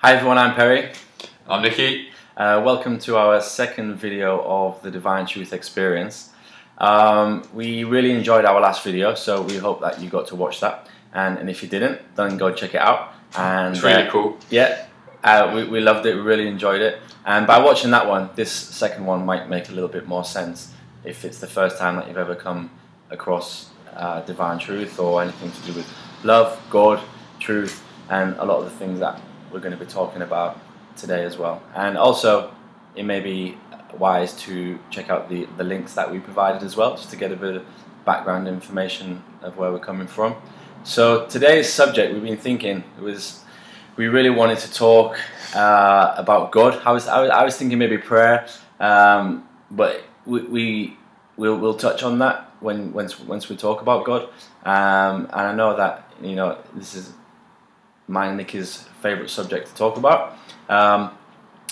Hi everyone, I'm Perry. I'm Nicky. Uh, welcome to our second video of the Divine Truth Experience. Um, we really enjoyed our last video, so we hope that you got to watch that. And, and if you didn't, then go check it out. And It's really uh, cool. Yeah, uh, we, we loved it, we really enjoyed it. And by watching that one, this second one might make a little bit more sense if it's the first time that you've ever come across uh, divine truth or anything to do with love, God, truth, and a lot of the things that we're going to be talking about today as well. And also, it may be wise to check out the, the links that we provided as well, just to get a bit of background information of where we're coming from. So today's subject, we've been thinking, it was we really wanted to talk uh, about God. I was, I was I was thinking maybe prayer, um, but we, we we'll, we'll touch on that when once once we talk about God. Um, and I know that you know this is my and Nicky's favorite subject to talk about. Um,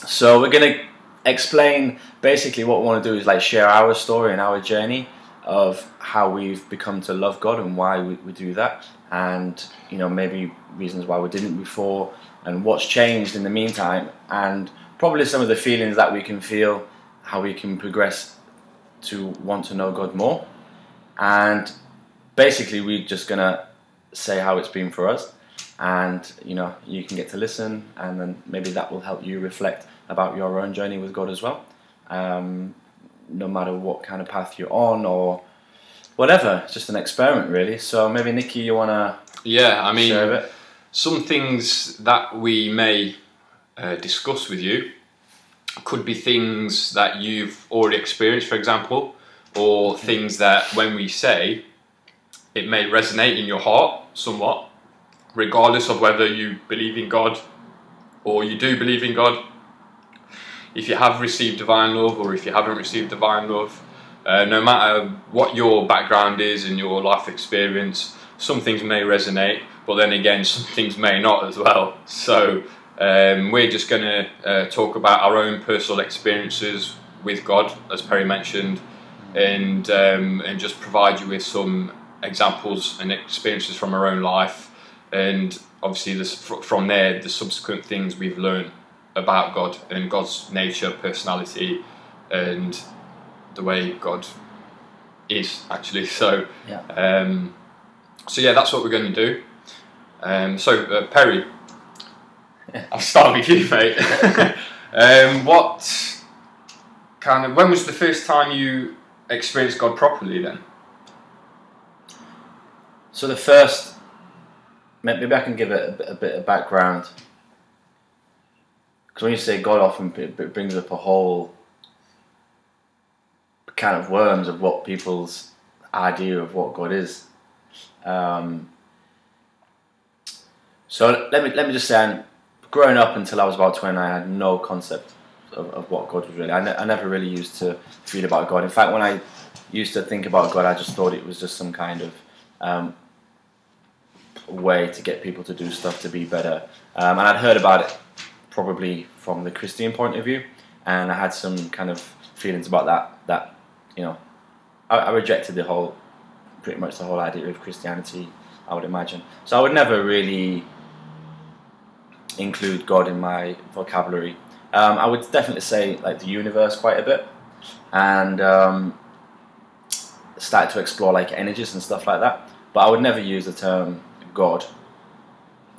so we're gonna explain basically what we want to do is like share our story and our journey of how we've become to love God and why we, we do that, and you know maybe reasons why we didn't before, and what's changed in the meantime, and probably some of the feelings that we can feel, how we can progress to want to know God more, and basically we're just gonna say how it's been for us, and you know you can get to listen, and then maybe that will help you reflect about your own journey with God as well. Um, no matter what kind of path you're on or whatever, it's just an experiment really. So maybe Nicky you wanna Yeah, I mean, share a bit? some things that we may uh, discuss with you could be things that you've already experienced, for example, or things that when we say it may resonate in your heart somewhat, regardless of whether you believe in God or you do believe in God. If you have received divine love or if you haven't received divine love, uh, no matter what your background is and your life experience, some things may resonate, but then again, some things may not as well. So um, we're just going to uh, talk about our own personal experiences with God, as Perry mentioned, and um, and just provide you with some examples and experiences from our own life, and obviously this, from there the subsequent things we've learned about God and God's nature, personality, and the way God is actually. So. Yeah. Um, so yeah, that's what we're going to do. Um, so uh, Perry, I'll start with you, mate. um, what kind of when was the first time you experienced God properly? Then So the first, maybe I can give it a bit, a bit of background. Because when you say God, often it brings up a whole kind of worms of what people's idea of what God is. Um, so let me let me just say, I'm- growing up until I was about twenty, I had no concept of, of what God was really. I, ne- I never really used to feel about God. In fact, when I used to think about God, I just thought it was just some kind of um, way to get people to do stuff to be better. Um, and I'd heard about it probably from the Christian point of view, and I had some kind of feelings about that. That you know, I, I rejected the whole, pretty much the whole idea of Christianity. I would imagine. So I would never really include God in my vocabulary. Um, I would definitely say like the universe quite a bit, and um, start to explore like energies and stuff like that. But I would never use the term God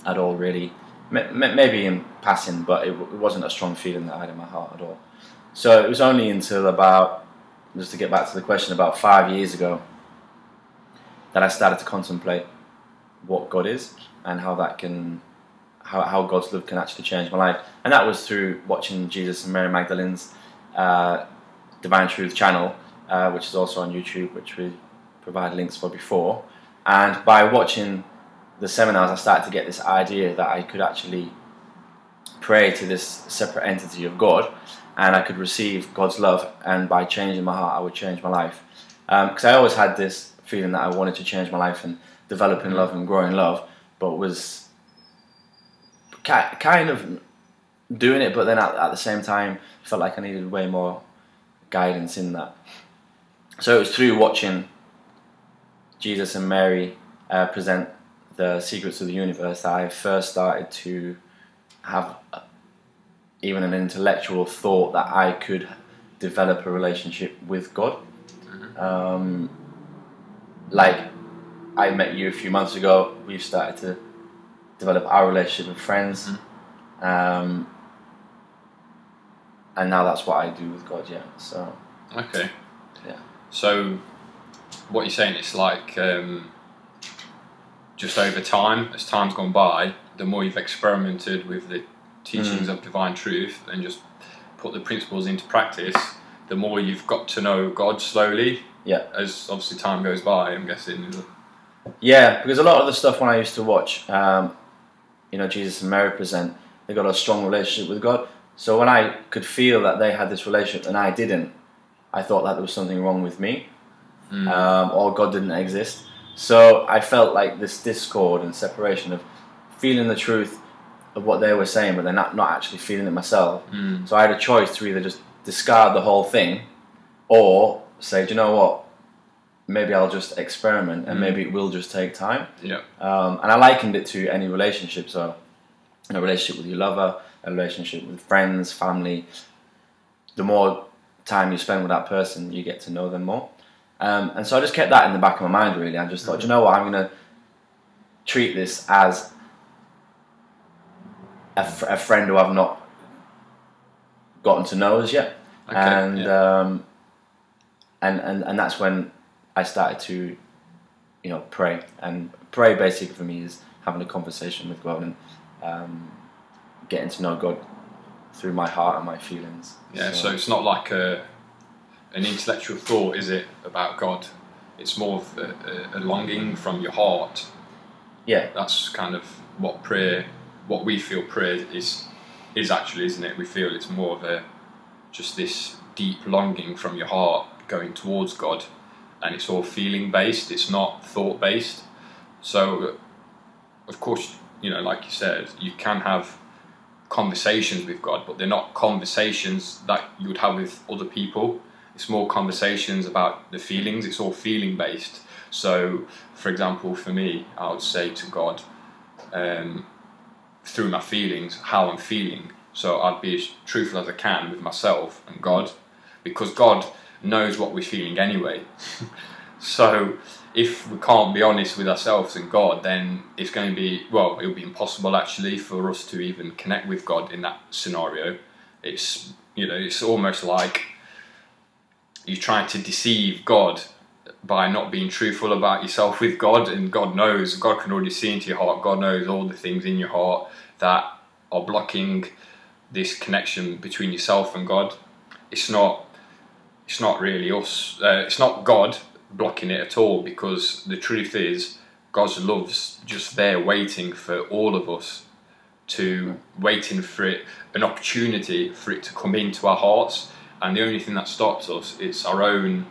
at all, really. M- maybe in passing, but it, w- it wasn't a strong feeling that I had in my heart at all. So it was only until about, just to get back to the question, about five years ago, that I started to contemplate what God is and how that can, how, how God's love can actually change my life. And that was through watching Jesus and Mary Magdalene's uh, Divine Truth channel, uh, which is also on YouTube, which we provide links for before. And by watching the seminars, I started to get this idea that I could actually pray to this separate entity of God and I could receive God's love, and by changing my heart, I would change my life. Because I always had this feeling that I wanted to change my life and develop in love and grow in love, but was ki- kind of doing it, but then at, at the same time, felt like I needed way more guidance in that. So it was through watching Jesus and Mary uh, present the secrets of the universe that I first started to have uh, even an intellectual thought that I could develop a relationship with God. Um, like I met you a few months ago, we've started to develop our relationship with friends. Um, and now that's what I do with God, yeah. So, Okay. Yeah. So, what you're saying is like um, just over time, as time's gone by, the more you've experimented with the teachings of divine truth and just put the principles into practice, the more you've got to know God slowly. Yeah. As obviously time goes by, I'm guessing. yeah, because a lot of the stuff when I used to watch, um, you know, Jesus and Mary present, they got a strong relationship with God. So when I could feel that they had this relationship and I didn't, I thought that there was something wrong with me, Mm. um, or God didn't exist. So I felt like this discord and separation of feeling the truth of what they were saying, but then not, not actually feeling it myself. Mm. So I had a choice to either just discard the whole thing or say, do you know what? Maybe I'll just experiment and Mm. maybe it will just take time. Yeah. Um, and I likened it to any relationship. So, a relationship with your lover, a relationship with friends, family. The more time you spend with that person, you get to know them more. Um, and so I just kept that in the back of my mind, really. I just thought, "Do you know what? I'm going to treat this as a, friend who I've not gotten to know as yet. Okay. and, yeah. um, and and and that's when I started to, you know, pray. And pray basically for me is having a conversation with God and um, getting to know God through my heart and my feelings. Yeah, so it's not like a an intellectual thought, is it, about God? It's more of a, a, longing from your heart. yeah, That's kind of what prayer, what we feel prayer is, is actually, isn't it? We feel it's more of a just this deep longing from your heart going towards God, and it's all feeling based. It's not thought based. So, of course, you know, like you said, you can have conversations with God, but they're not conversations that you would have with other people. It's more conversations about the feelings. It's all feeling based. So, for example, for me, I would say to God, um, through my feelings, how I'm feeling. So I'd be as truthful as I can with myself and God, because God knows what we're feeling anyway. so if we can't be honest with ourselves and God, then it's going to be well, it'll be impossible actually for us to even connect with God in that scenario. It's you know, it's almost like you're trying to deceive God by not being truthful about yourself with God, and God knows, God can already see into your heart. God knows all the things in your heart that are blocking this connection between yourself and God. It's not, it's not really us. Uh, it's not God blocking it at all, because the truth is, God's love's just there waiting for all of us to waiting for it, an opportunity for it to come into our hearts. And the only thing that stops us is our own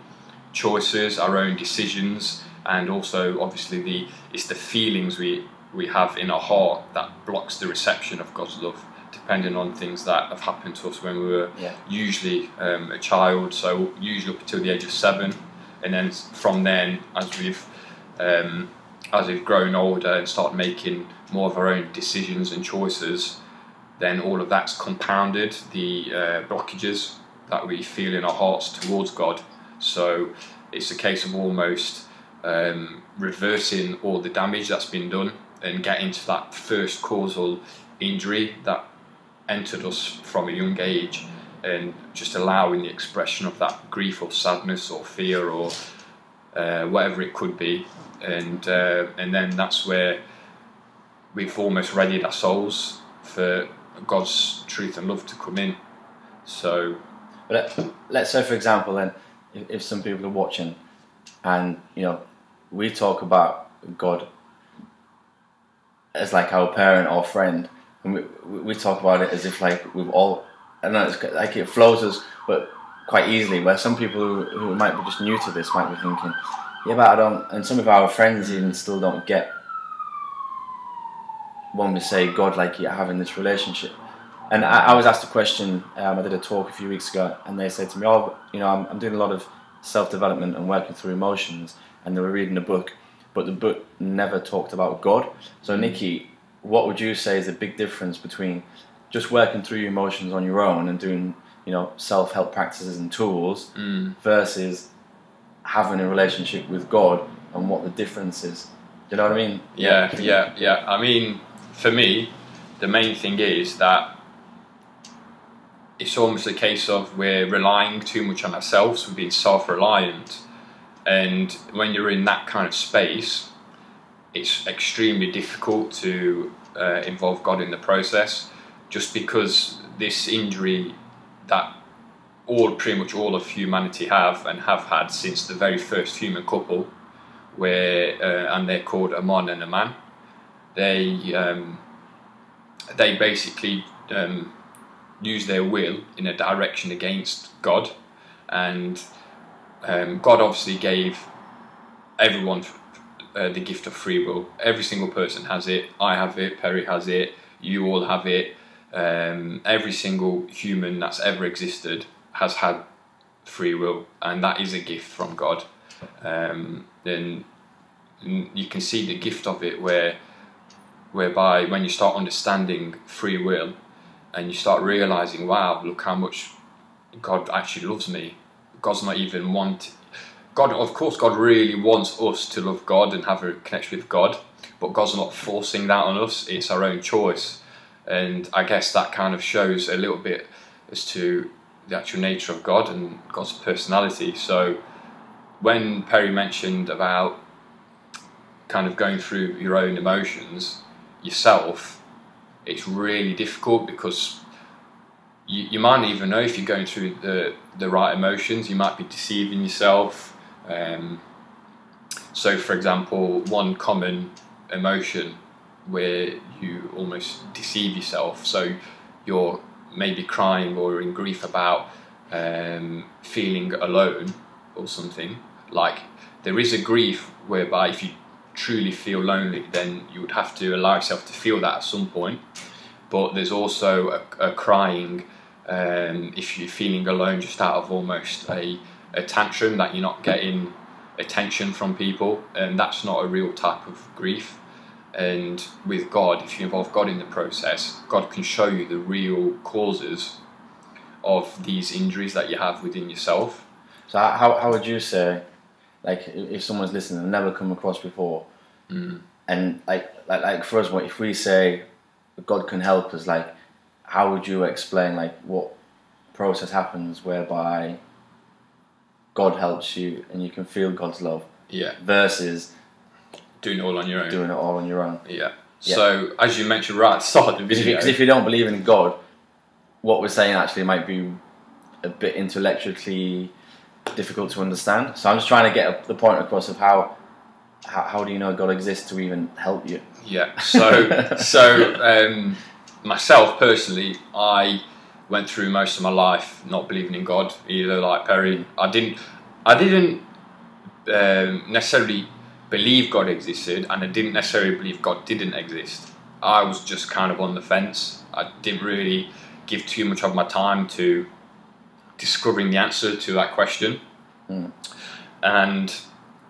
choices, our own decisions, and also obviously the it's the feelings we we have in our heart that blocks the reception of God's love, depending on things that have happened to us when we were Yeah. usually um, a child. So usually up until the age of seven, and then from then as we've um, as we've grown older and start making more of our own decisions and choices, then all of that's compounded the uh, blockages that we feel in our hearts towards God. So it's a case of almost um, reversing all the damage that's been done and getting to that first causal injury that entered us from a young age and just allowing the expression of that grief or sadness or fear or uh, whatever it could be and uh, and then that's where we've almost readied our souls for God's truth and love to come in so let, uh, let's say, for example, then, if, if some people are watching, and you know, we talk about God as like our parent or friend, and we we talk about it as if like we've all, I know, it's like it flows us, but quite easily. Where some people who, who might be just new to this might be thinking, yeah, but I don't, and some of our friends even still don't get when we say God, like you're having this relationship. And I, I was asked a question. Um, I did a talk a few weeks ago, and they said to me, "Oh, you know, I'm, I'm doing a lot of self development and working through emotions." And they were reading a book, but the book never talked about God. So, Nicky, what would you say is the big difference between just working through your emotions on your own and doing you know self help practices and tools Mm. versus having a relationship with God and what the difference is? Do you know what I mean? Yeah, yeah, yeah. I mean, for me, the main thing is that it's almost a case of we're relying too much on ourselves, we're being self reliant. And when you're in that kind of space, it's extremely difficult to uh, involve God in the process just because this injury that all pretty much all of humanity have and have had since the very first human couple where uh, and they're called a man and a man they um, they basically um, use their will in a direction against God. And um, God obviously gave everyone uh, the gift of free will. Every single person has it. I have it. Perry has it. You all have it. Um, every single human that's ever existed has had free will, and that is a gift from God. Um, and, you can see the gift of it where, whereby when you start understanding free will, and you start realizing, wow, look how much God actually loves me. God's not even want. God, of course, God really wants us to love God and have a connection with God, but God's not forcing that on us. It's our own choice and I guess that kind of shows a little bit as to the actual nature of God and God's personality. So when Perry mentioned about kind of going through your own emotions yourself, it's really difficult because you, you might not even know if you're going through the, the right emotions. You might be deceiving yourself. Um, so, for example, one common emotion where you almost deceive yourself. So you're maybe crying or in grief about um, feeling alone or something. Like there is a grief whereby if you truly feel lonely, then you would have to allow yourself to feel that at some point. But there's also a, a crying um, if you're feeling alone just out of almost a, a tantrum that you're not getting attention from people, and that's not a real type of grief and with God, if you involve God in the process, God can show you the real causes of these injuries that you have within yourself. So how, how would you say, like, if someone's listening and never come across before, Mm. and like, like, like for us, what if we say God can help us, like, how would you explain like what process happens whereby God helps you and you can feel God's love Yeah, versus doing it all on your own. doing it all on your own? Yeah. Yeah. So as you mentioned right at the start of the Because if, if you don't believe in God, what we're saying actually might be a bit intellectually difficult to understand. So I'm just trying to get the point across of how how, how do you know God exists to even help you? Yeah. So so um, myself personally, I went through most of my life not believing in God either. Like Perry, I didn't I didn't um, necessarily believe God existed, and I didn't necessarily believe God didn't exist. I was just kind of on the fence. I didn't really give too much of my time to discovering the answer to that question. Mm. And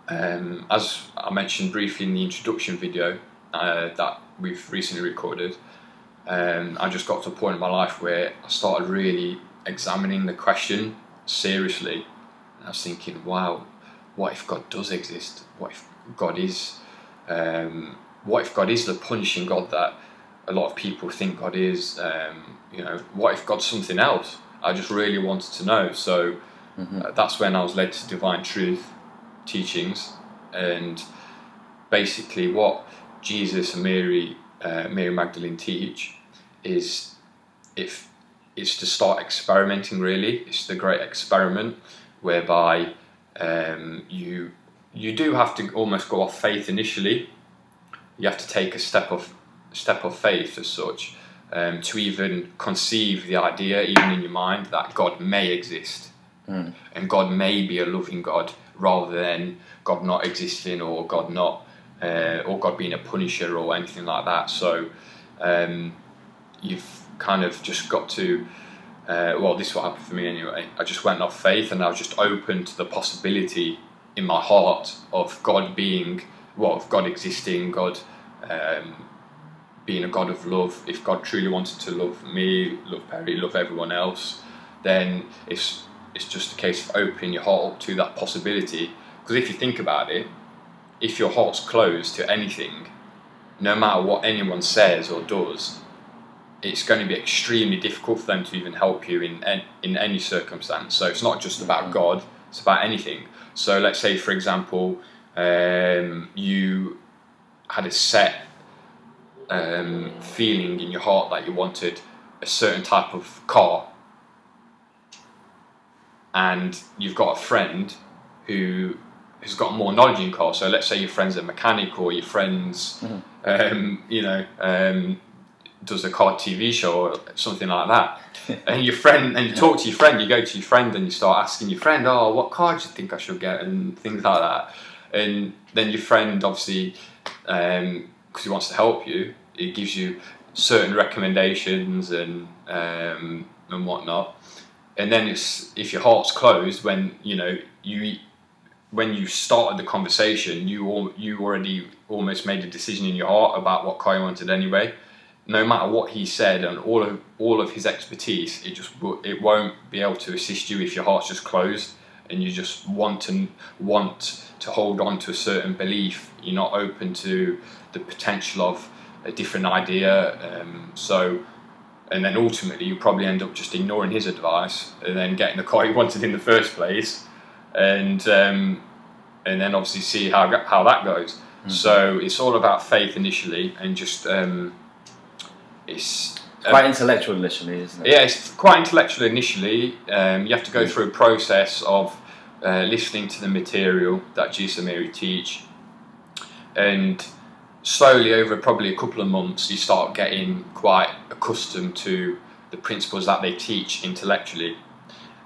um, as I mentioned briefly in the introduction video uh, that we've recently recorded, um, I just got to a point in my life where I started really examining the question seriously. And I was thinking, wow, what if God does exist? What if God is? Um, what if God is the punishing God that a lot of people think God is? Um, you know, what if God's something else? I just really wanted to know. So uh, that's when I was led to Divine Truth teachings, and basically what Jesus and Mary, uh, Mary Magdalene teach is if it's to start experimenting. Really, it's the great experiment whereby um, you you do have to almost go off faith initially. You have to take a step of step of faith as such um, to even conceive the idea, even in your mind, that God may exist and God may be a loving God rather than God not existing or God not uh, or God being a punisher or anything like that. So um, you've kind of just got to. Uh, well, this is what happened for me anyway. I just went off faith and I was just open to the possibility in my heart of God being, well, of God existing, God um, being a God of love, if God truly wanted to love me, love Perry, love everyone else, then it's it's just a case of opening your heart up to that possibility. Because if you think about it, if your heart's closed to anything, no matter what anyone says or does, it's going to be extremely difficult for them to even help you in in any circumstance. So it's not just about God; it's about anything. So let's say, for example, um, you had a set um, feeling in your heart that you wanted a certain type of car, and you've got a friend who has got more knowledge in cars. So let's say your friend's a mechanic or your friend's, mm-hmm. um, you know, um, does a car TV show or something like that. and your friend, and you talk to your friend, you go to your friend and you start asking your friend, oh, what car do you think I should get? And things like that. And then your friend, obviously, because he wants to help you, it gives you certain recommendations and um, and whatnot. And then it's if your heart's closed when you know you when you started the conversation, you all, you already almost made a decision in your heart about what Kai wanted anyway. No matter what he said and all of all of his expertise, it just it won't be able to assist you if your heart's just closed and you just want to want to hold on to a certain belief. You're not open to the potential of a different idea. Um, so, and then ultimately you probably end up just ignoring his advice and then getting the car you wanted in the first place, and um, and then obviously see how how that goes. Mm-hmm. So it's all about faith initially, and just um, it's quite intellectual initially, isn't it? Yeah, it's quite intellectual initially. Um, you have to go through a process of uh, listening to the material that Jesus and Mary teach, and slowly over probably a couple of months, you start getting quite accustomed to the principles that they teach intellectually.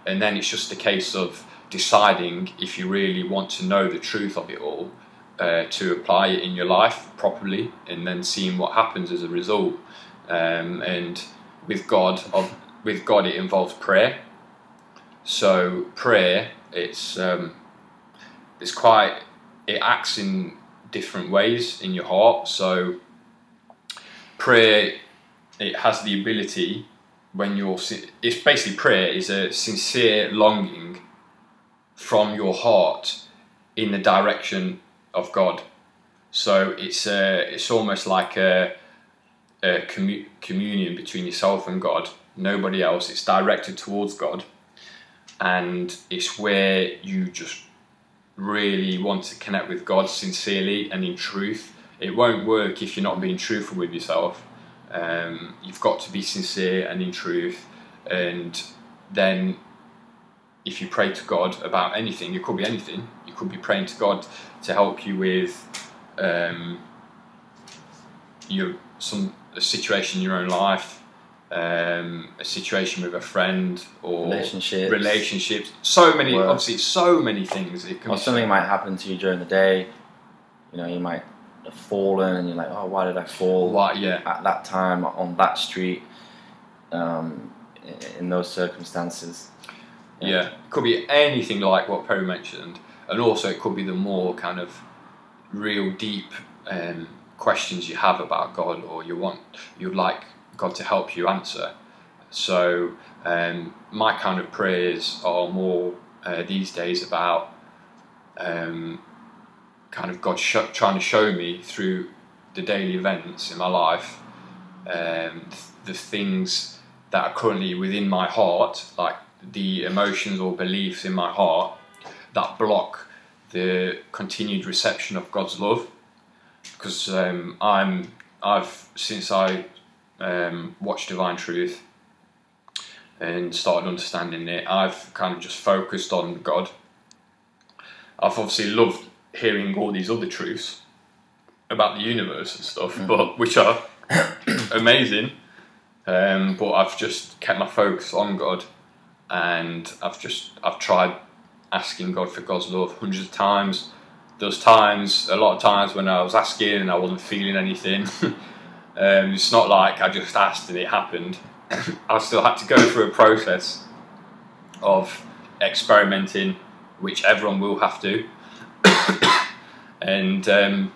And then it's just a case of deciding if you really want to know the truth of it all uh, to apply it in your life properly and then seeing what happens as a result. Um, and with God, of, with God, it involves prayer. So prayer, it's um, it's quite it acts in different ways in your heart. So prayer, it has the ability when you're, it's basically prayer is a sincere longing from your heart in the direction of God. So it's a, it's almost like a, a commu- communion between yourself and God, nobody else. It's directed towards God, and it's where you just really want to connect with God sincerely and in truth. It won't work if you're not being truthful with yourself. Um, you've got to be sincere and in truth, and then if you pray to God about anything, it could be anything. You could be praying to God to help you with um, your some a situation in your own life, um, a situation with a friend or relationships, relationships. So many, work. obviously, so many things. It can or something might happen to you during the day. You know, you might have fallen, and you're like, "Oh, why did I fall?" Why, yeah. At that time on that street, um, in those circumstances. Yeah. yeah, it could be anything like what Perry mentioned, and also it could be the more kind of real deep um, questions you have about God, or you want you'd like God to help you answer. So um, my kind of prayers are more uh, these days about um, kind of God sh- trying to show me through the daily events in my life um, the things that are currently within my heart, like the emotions or beliefs in my heart that block the continued reception of God's love. Because um, I'm, I've since I um, watched Divine Truth and started understanding it, I've kind of just focused on God. I've obviously loved hearing all these other truths about the universe and stuff, mm. but which are amazing. Um, but I've just kept my focus on God, and I've just I've tried asking God for God's love hundreds of times. Those times, a lot of times when I was asking and I wasn't feeling anything, Um, it's not like I just asked and it happened. I still had to go through a process of experimenting, which everyone will have to. and um,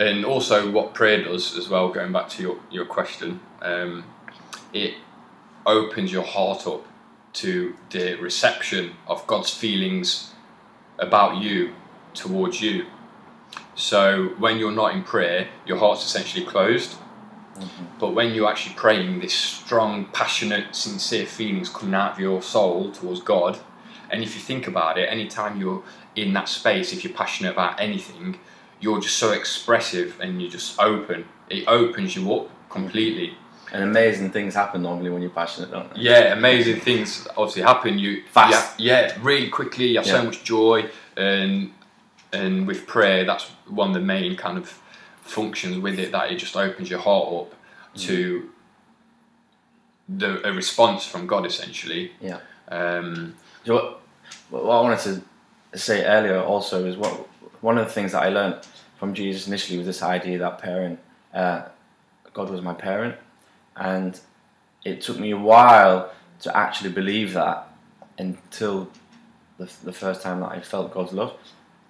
and also what prayer does as well. Going back to your your question, um, it opens your heart up to the reception of God's feelings about you towards you. So when you're not in prayer, your heart's essentially closed. Mm-hmm. But when you're actually praying, this strong, passionate, sincere feelings coming out of your soul towards God. And if you think about it, anytime you're in that space, if you're passionate about anything, you're just so expressive and you're just open. It opens you up completely. Mm-hmm. And amazing things happen normally when you're passionate, don't they? Yeah, amazing things obviously happen. You Fast. Yeah, yeah really quickly. You have Yeah. so much joy, and and with prayer, that's one of the main kind of functions with it. That it just opens your heart up to the a response from God, essentially. Yeah. Um, So what, what I wanted to say earlier also is what one of the things that I learned from Jesus initially was this idea that parent, uh, God was my parent, and it took me a while to actually believe that until the, the first time that I felt God's love.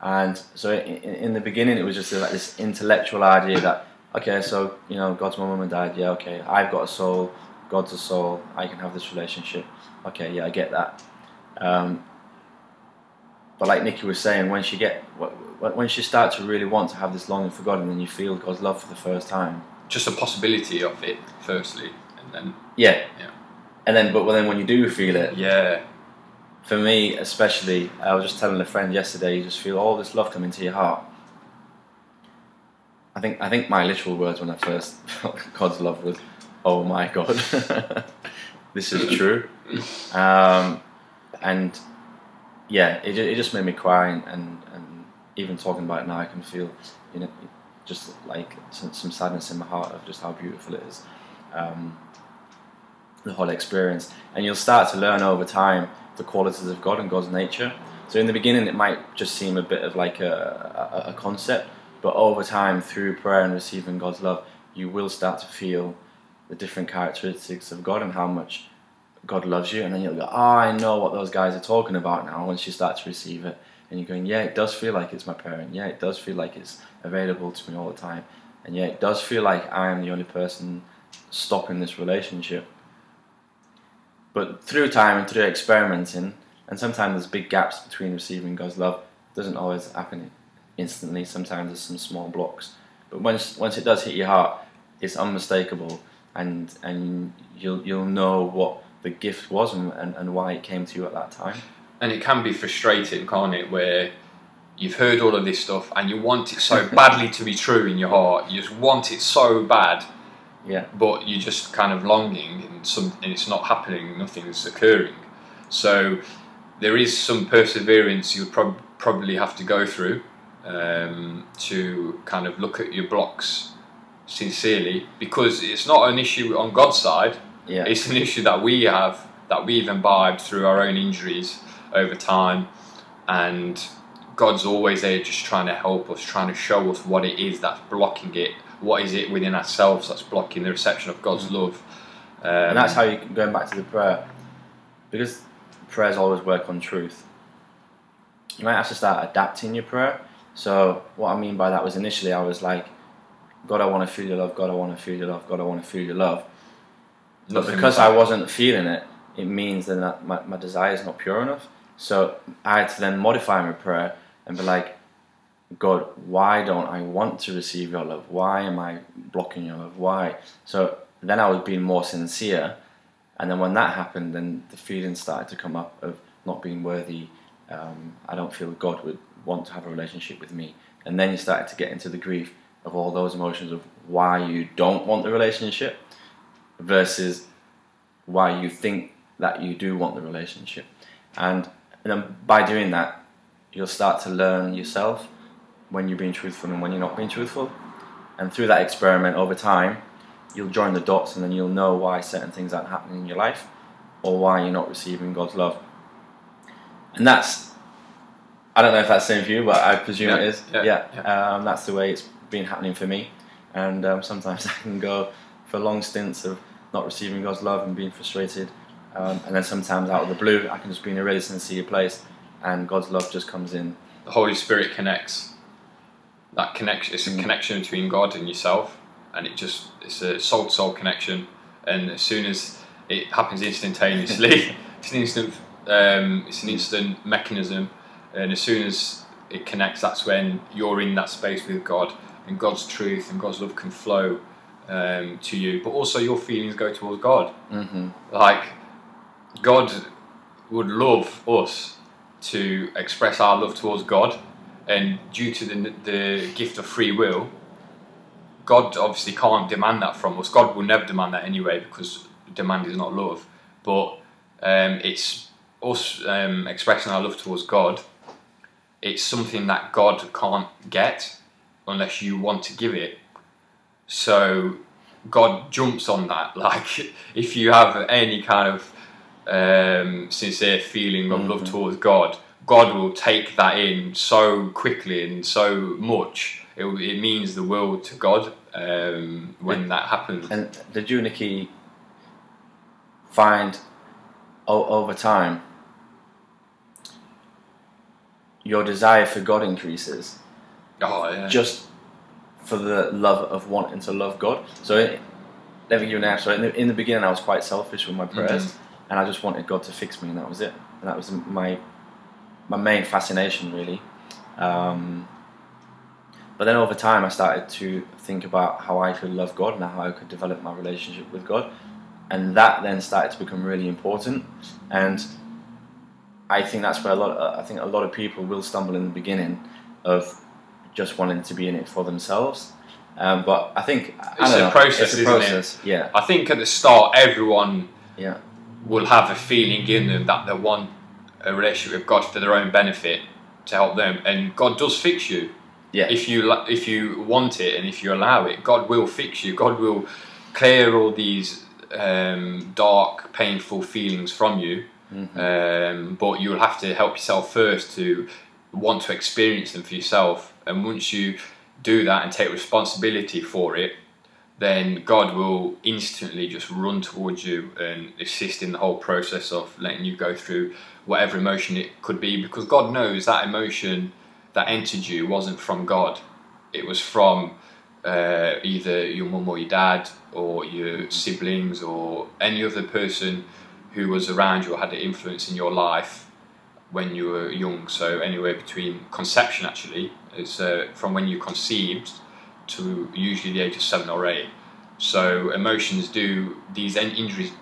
And so in, in the beginning, it was just like this intellectual idea that okay, so you know, God's my mum and dad. Yeah, okay, I've got a soul. God's a soul. I can have this relationship. Okay, yeah, I get that. Um, but like Nicky was saying, once you get, once you start to really want to have this longing for God, and then you feel God's love for the first time, just a possibility of it, firstly, and then yeah, Yeah. and then but then when you do feel it, yeah, for me especially, I was just telling a friend yesterday, you just feel all this love coming to your heart. I think I think my literal words when I first felt God's love was, "Oh my God, this is true," um, and yeah, it, it just made me cry, and, and, and even talking about it now, I can feel, you know, just like some, some sadness in my heart of just how beautiful it is, um, the whole experience, and you'll start to learn over time the qualities of God and God's nature. So in the beginning, it might just seem a bit of like a, a, a concept, but over time, through prayer and receiving God's love, you will start to feel the different characteristics of God and how much God loves you, and then you'll go, "Oh, I know what those guys are talking about now." Once you start to receive it, and you're going, "Yeah, it does feel like it's my parent. Yeah, it does feel like it's available to me all the time, and yeah, it does feel like I am the only person stopping this relationship." But through time and through experimenting, and sometimes there's big gaps between receiving God's love. Doesn't always happen instantly. Sometimes there's some small blocks. But once once it does hit your heart, it's unmistakable, and and you'll you'll know what the gift was and, and, and why it came to you at that time. and it can be frustrating, can't it? Where you've heard all of this stuff and you want it so badly to be true in your heart. You just want it so bad, Yeah, but you're just kind of longing, and some and it's not happening. Nothing's occurring. So there is some perseverance you'll prob- probably have to go through um, to kind of look at your blocks sincerely, because it's not an issue on God's side. yeah, It's an issue that we have, that we've imbibed through our own injuries over time, and God's always there just trying to help us, trying to show us what it is that's blocking it. What is it within ourselves that's blocking the reception of God's love? Um, and that's how you going back to the prayer, because prayers always work on truth. You might have to start adapting your prayer. So what I mean by that was initially I was like, God, I want to feel your love. God, I want to feel your love. God, I want to feel your love. But nothing because I wasn't feeling it, it means then that my, my desire is not pure enough. So I had to then modify my prayer and be like, God, why don't I want to receive your love? Why am I blocking your love? Why? So then I was being more sincere. And then when that happened, then the feelings started to come up of not being worthy. Um, I don't feel God would want to have a relationship with me. And then you started to get into the grief of all those emotions of why you don't want the relationship versus why you think that you do want the relationship. And, and then by doing that, you'll start to learn yourself when you're being truthful and when you're not being truthful. And through that experiment over time, you'll join the dots and then you'll know why certain things aren't happening in your life or why you're not receiving God's love. And that's, I don't know if that's the same for you, but I presume Yeah, it is. yeah, Um, that's the way it's been happening for me. And um, sometimes I can go for long stints of not receiving God's love and being frustrated. Um, and then sometimes out of the blue, I can just be in a really sincere place and God's love just comes in. the Holy Spirit connects. that connection. It's a Mm. connection between God and yourself, and it just it's a soul to soul connection. And as soon as it happens instantaneously, it's an instant. Um, it's an instant mechanism, and as soon as it connects, that's when you're in that space with God, and God's truth and God's love can flow um, to you. But also, your feelings go towards God. hmm Like God would love us to express our love towards God, and due to the, the gift of free will, God obviously can't demand that from us. God will never demand that anyway because demand is not love. But um, it's us um, expressing our love towards God. It's something that God can't get unless you want to give it. So God jumps on that. Like if you have any kind of um, sincere feeling of love Mhm. towards God, God will take that in so quickly and so much. It, it means the world to God um, when that happens. And did you, Nicky, find o- over time your desire for God increases oh yeah. just for the love of wanting to love God? So, it, let me give you an answer. In the, in the beginning, I was quite selfish with my prayers, and I just wanted God to fix me, and that was it. And that was my my main fascination, really. Um, but then over time, I started to think about how I could love God and how I could develop my relationship with God, and that then started to become really important. And I think that's where a lot. Of, I think a lot of people will stumble in the beginning of just wanting to be in it for themselves. Um, but I think I It's don't a know, process, It's a isn't it? process. Yeah, I think at the start, everyone yeah, will have a feeling in them that they want a relationship with God for their own benefit to help them, and God does fix you. yeah. if you if you want it and if you allow it, God will fix you. God will clear all these um, dark, painful feelings from you. Mhm. Um, but you'll have to help yourself first to want to experience them for yourself. And once you do that and take responsibility for it, then God will instantly just run towards you and assist in the whole process of letting you go through whatever emotion it could be because God knows that emotion that entered you wasn't from God. It was from uh, either your mum or your dad or your siblings or any other person who was around you or had an influence in your life when you were young. So anywhere between conception actually is uh, from when you conceived to usually the age of seven or eight. So emotions do these injuries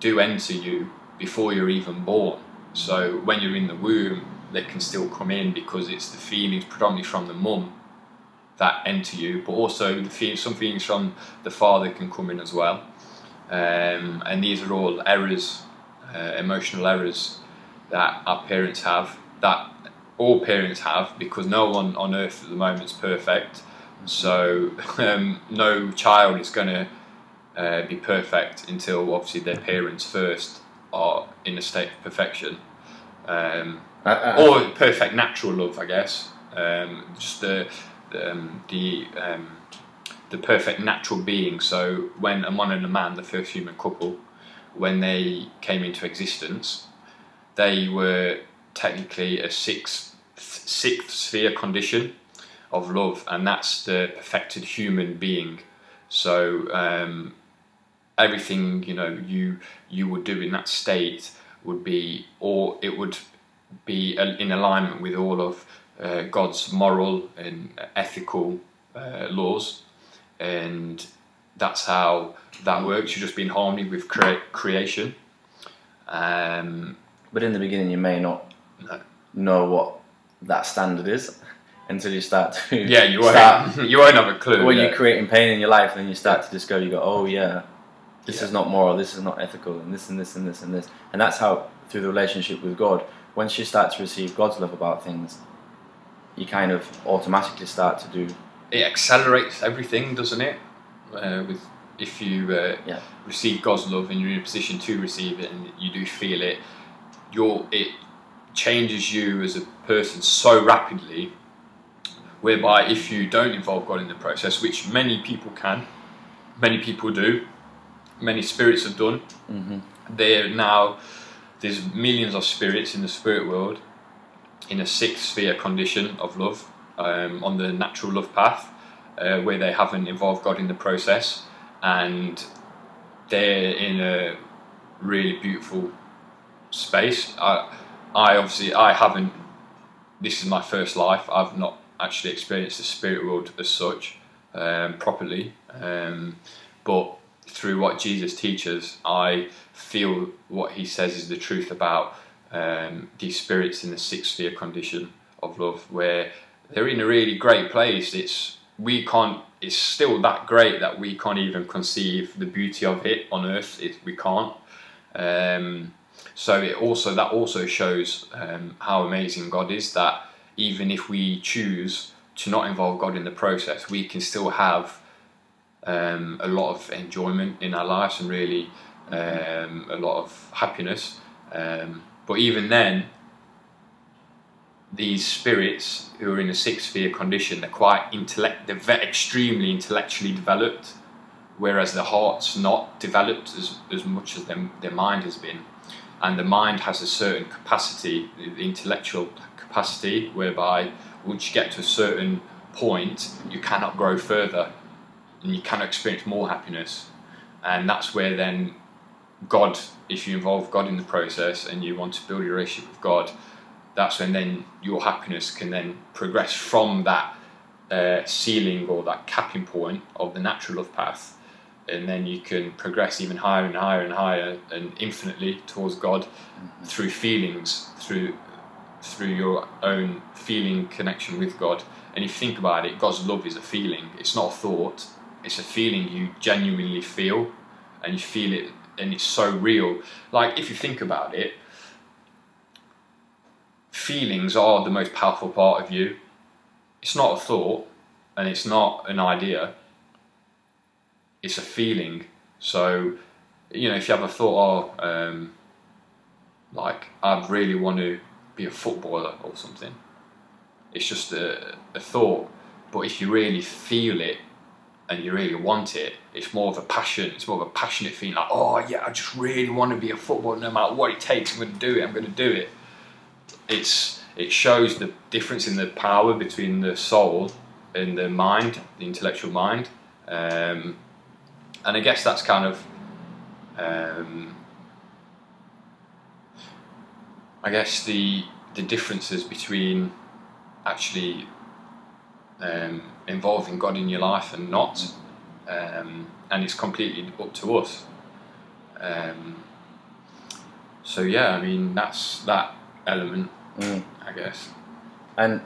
do enter you before you're even born. So when you're in the womb, they can still come in because it's the feelings predominantly from the mum that enter you, but also the some feelings from the father can come in as well. Um, and these are all errors, uh, emotional errors that our parents have, that all parents have, because no one on earth at the moment is perfect. So um, no child is going to uh, be perfect until obviously their parents first are in a state of perfection. Um, I, I, or perfect natural love, I guess. Um, just the the um, the, um, the perfect natural being. So when a man and a man, the first human couple, when they came into existence, they were technically a sixth sixth sphere condition of love, and that's the perfected human being. So um, everything you know you you would do in that state would be, or it would be in alignment with all of uh, God's moral and ethical uh, laws, and that's how that works. You just be in harmony with crea- creation. Um, but in the beginning, you may not No. know what that standard is until you start to yeah, you start won't. you won't have a clue. when yeah. you're creating pain in your life, then you start to discover. You go, oh yeah, this Yeah. is not moral. This is not ethical, and this and this and this and this. And that's how through the relationship with God, once you start to receive God's love about things, you kind of automatically start to do. it accelerates everything, doesn't it? Uh, with if you uh, Yeah. receive God's love and you're in a position to receive it and you do feel it, you're, it changes you as a person so rapidly. Whereby, if you don't involve God in the process, which many people can, many people do, many spirits have done, Mm-hmm. there now there's millions of spirits in the spirit world in a sixth sphere condition of love um, on the natural love path, uh, where they haven't involved God in the process, and they're in a really beautiful space. I, I obviously I haven't. This is my first life. I've not actually experienced the spirit world as such um, properly, um, but through what Jesus teaches, I feel what he says is the truth about um, these spirits in the sixth sphere condition of love, where they're in a really great place. It's we can't. It's still that great that we can't even conceive the beauty of it on earth. It, we can't. Um, so it also that also shows um, how amazing God is. That even if we choose to not involve God in the process, we can still have um, a lot of enjoyment in our lives and really um, a lot of happiness. Um, but even then, these spirits who are in a sixth sphere condition, they're quite intellect, they're extremely intellectually developed, whereas the heart's not developed as, as much as their, their mind has been. And the mind has a certain capacity, the intellectual capacity, whereby once you get to a certain point, you cannot grow further and you cannot experience more happiness. And that's where then God, if you involve God in the process and you want to build your relationship with God, that's when then your happiness can then progress from that uh, ceiling or that capping point of the natural love path, and then you can progress even higher and higher and higher and infinitely towards God mm-hmm. through feelings, through through your own feeling connection with God. And if you think about it, God's love is a feeling; it's not a thought. It's a feeling you genuinely feel, and you feel it, and it's so real. Like if you think about it feelings are the most powerful part of you. It's not a thought and it's not an idea, it's a feeling. So, you know, if you have a thought, oh, um, like, I really want to be a footballer or something, it's just a, a thought. But if you really feel it and you really want it, it's more of a passion. It's more of a passionate feeling like, oh yeah, I just really want to be a footballer. No matter what it takes, I'm going to do it. I'm going to do it it's it shows the difference in the power between the soul and the mind, the intellectual mind, um, and I guess that's kind of. Um, I guess the the differences between actually um, involving God in your life and not, um, and it's completely up to us. Um, so yeah, I mean that's that element, mm. I guess. And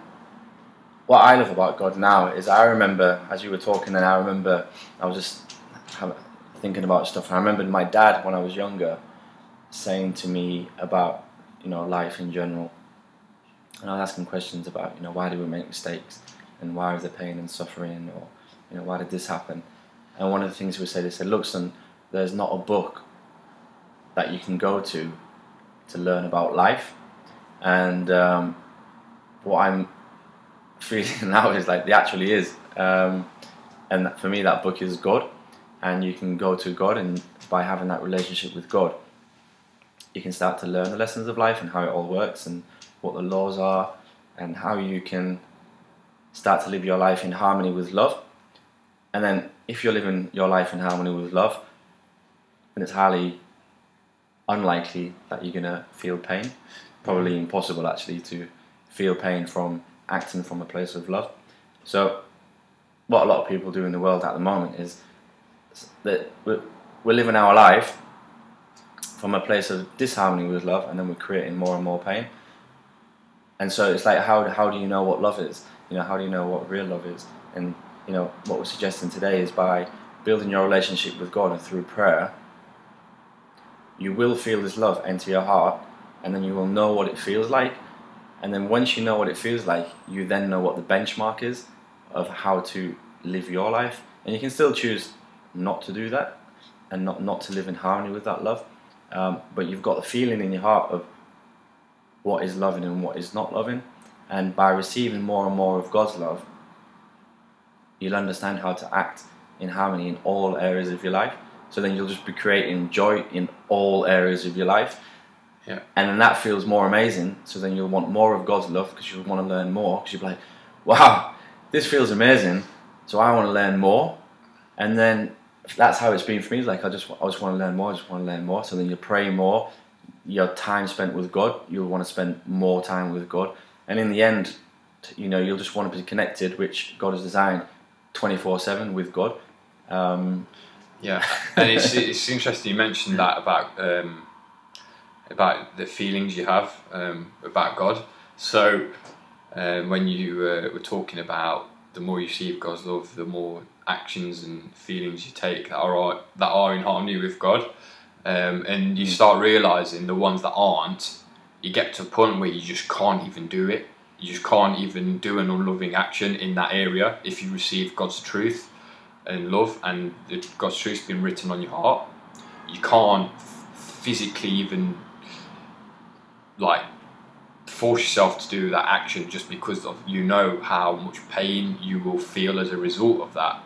what I love about God now is I remember, as you were talking, and I remember I was just thinking about stuff. And I remember my dad when I was younger saying to me about you know life in general, and I was asking questions about you know why do we make mistakes, and why is there pain and suffering, or you know why did this happen? And one of the things would say, they said, look, son, there's not a book that you can go to to learn about life and um, what I'm feeling now is like there actually is. Um, and for me, that book is God, and you can go to God, and by having that relationship with God, you can start to learn the lessons of life and how it all works, and what the laws are, and how you can start to live your life in harmony with love. And then, if you're living your life in harmony with love, then it's highly unlikely that you're gonna feel pain probably mm-hmm. impossible actually to feel pain from acting from a place of love. So, what a lot of people do in the world at the moment is that we're, we're living our life from a place of disharmony with love, and then we're creating more and more pain. And so it's like, how how do you know what love is? You know, how do you know what real love is? And you know, what we're suggesting today is by building your relationship with God and through prayer, you will feel this love enter your heart and then you will know what it feels like. And then once you know what it feels like, you then know what the benchmark is of how to live your life. And you can still choose not to do that and not, not to live in harmony with that love. Um, but you've got the feeling in your heart of what is loving and what is not loving. And by receiving more and more of God's love, you'll understand how to act in harmony in all areas of your life. So then you'll just be creating joy in all areas of your life yeah. And then that feels more amazing. So then you'll want more of God's love because you'll want to learn more because you'll be like, wow, this feels amazing. So I want to learn more, and then that's how it's been for me. Like I just I just want to learn more. I just want to learn more. So then you pray more. Your time spent with God, you'll want to spend more time with God, and in the end, you know, you'll just want to be connected, which God has designed twenty four seven with God. Um, Yeah, and it's it's interesting you mentioned that about um, about the feelings you have um, about God. So um, when you uh, were talking about the more you see of God's love, the more actions and feelings you take that are that are in harmony with God, um, and you start realizing the ones that aren't, you get to a point where you just can't even do it. You just can't even do an unloving action in that area if you receive God's truth and love and God's truth's been written on your heart. You can't physically even like force yourself to do that action just because of you know how much pain you will feel as a result of that,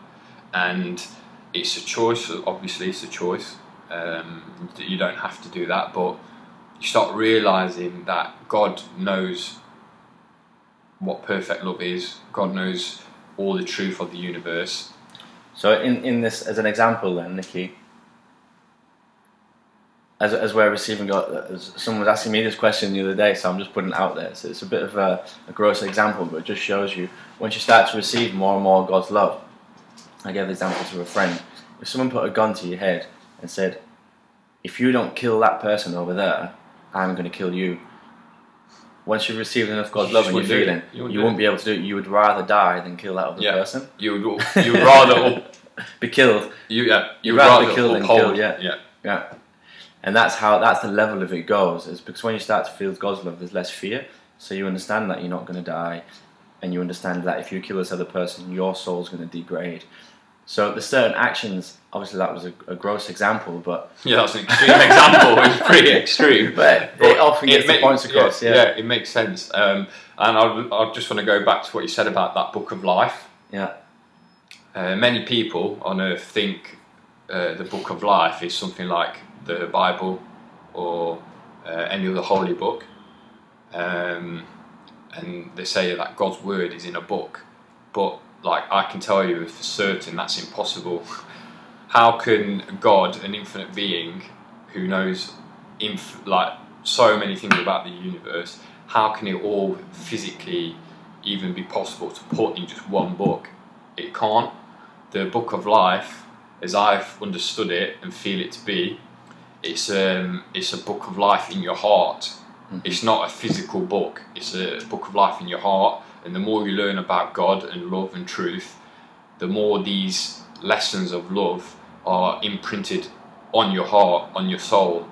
and it's a choice. Obviously, it's a choice. Um, you don't have to do that, but you start realizing that God knows what perfect love is. God knows all the truth of the universe. So in, in this as an example then, Nicky, as, as we're receiving God, someone was asking me this question the other day, so I'm just putting it out there. So it's a bit of a, a gross example, but it just shows you once you start to receive more and more God's love. I gave the example to a friend. If someone put a gun to your head and said, if you don't kill that person over there, I'm going to kill you. Once you've received enough God's You love and you're it. feeling, You you, wouldn't do won't be able to do it. You would rather die than kill that other Yeah. person. You would you would rather Be killed you yeah you You'd rather rather be killed than killed, yeah. yeah Yeah. And that's how that's the level of it goes. Is because when you start to feel God's love, there's less fear. So you understand that you're not going to die, and you understand that if you kill this other person, your soul's going to degrade. So there's certain actions. Obviously, that was a, a gross example, but yeah that's an extreme example. It's pretty extreme. but it often gets the ma- points across. Yeah, it makes sense. Um, and I I just want to go back to what you said about that book of life. yeah, Uh, many people on earth think uh, the book of life is something like the Bible or uh, any other holy book. Um, and they say that God's word is in a book, but like I can tell you for certain that's impossible. How can God, an infinite being who knows inf- like so many things about the universe, how can it all physically even be possible to put in just one book? It can't. The book of life, as I've understood it and feel it to be, it's um, it's a book of life in your heart. It's not a physical book. It's a book of life in your heart. And the more you learn about God and love and truth, the more these lessons of love are imprinted on your heart, on your soul.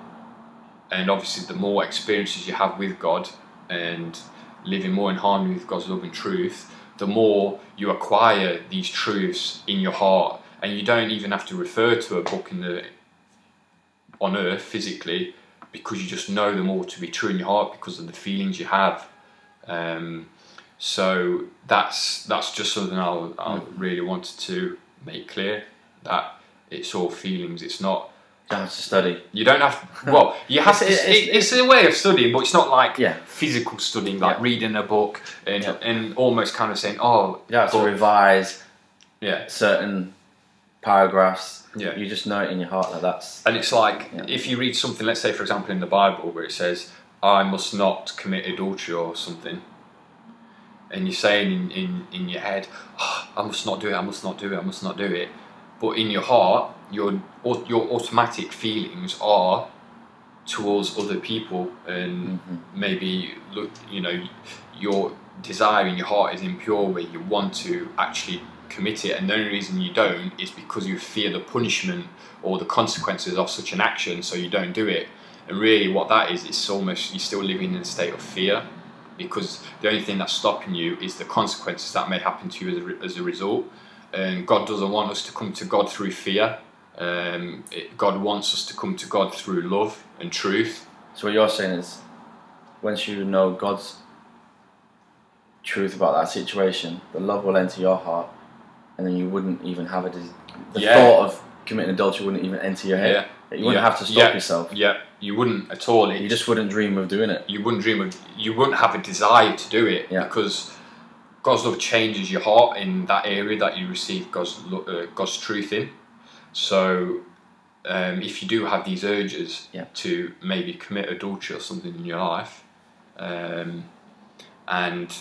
And obviously, the more experiences you have with God and living more in harmony with God's love and truth, the more you acquire these truths in your heart. And you don't even have to refer to a book in the on earth physically because you just know them all to be true in your heart because of the feelings you have. Um, so that's that's just something I, I really wanted to make clear that it's all feelings. It's not you have to study. you don't have well you have to, It's- it's- it's, it's a way of studying, but it's not like Yeah. physical studying, like Yeah. reading a book and Yeah. and almost kind of saying oh yeah, to revise yeah certain paragraphs. Yeah. you just know it in your heart that that's And it's like if you read something, let's say for example in the Bible where it says, "I must not commit adultery" or something, and you're saying in, in, in your head, oh, "I must not do it. I must not do it. I must not do it," but in your heart, your your automatic feelings are towards other people, and mm-hmm. maybe look, you know, your desire in your heart is impure, where you want to actually commit it, and the only reason you don't is because you fear the punishment or the consequences of such an action, so you don't do it. And really, what that is, it's almost you're still living in a state of fear because the only thing that's stopping you is the consequences that may happen to you as a, re- as a result. And God doesn't want us to come to God through fear. Um, it, God wants us to come to God through love and truth. So what you're saying is, once you know God's truth about that situation, the love will enter your heart, and then you wouldn't even have a des- the Yeah. thought of committing adultery wouldn't even enter your head. You wouldn't Yeah. have to stop Yeah. yourself. Yeah, you wouldn't at all. It You just wouldn't dream of doing it. you wouldn't dream of you wouldn't have a desire to do it Yeah. because God's love changes your heart in that area that you receive God's uh, God's truth in. So, um, if you do have these urges to maybe commit adultery or something in your life, um, and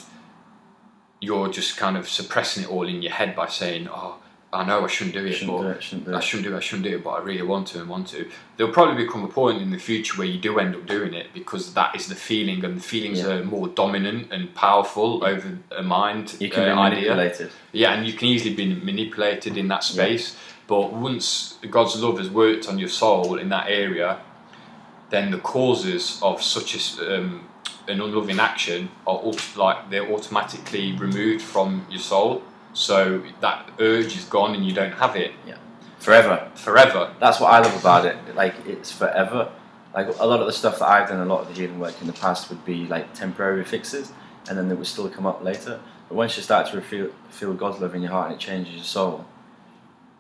you're just kind of suppressing it all in your head by saying, "Oh, I know I shouldn't do it, Shouldn't but do it, shouldn't do I shouldn't do it, I shouldn't do it, but I really want to and want to. There'll probably become a point in the future where you do end up doing it because that is the feeling, and the feelings Yeah. are more dominant and powerful over a mind You can uh, be idea. manipulated. Yeah, and you can easily be manipulated in that space. But once God's love has worked on your soul in that area, then the causes of such a, um, an unloving action are like they're automatically removed from your soul. So that urge is gone, and you don't have it Forever. forever. That's what I love about it. Like it's forever. Like a lot of the stuff that I've done, a lot of the healing work in the past would be like temporary fixes, and then they would still come up later. But once you start to feel feel God's love in your heart and it changes your soul,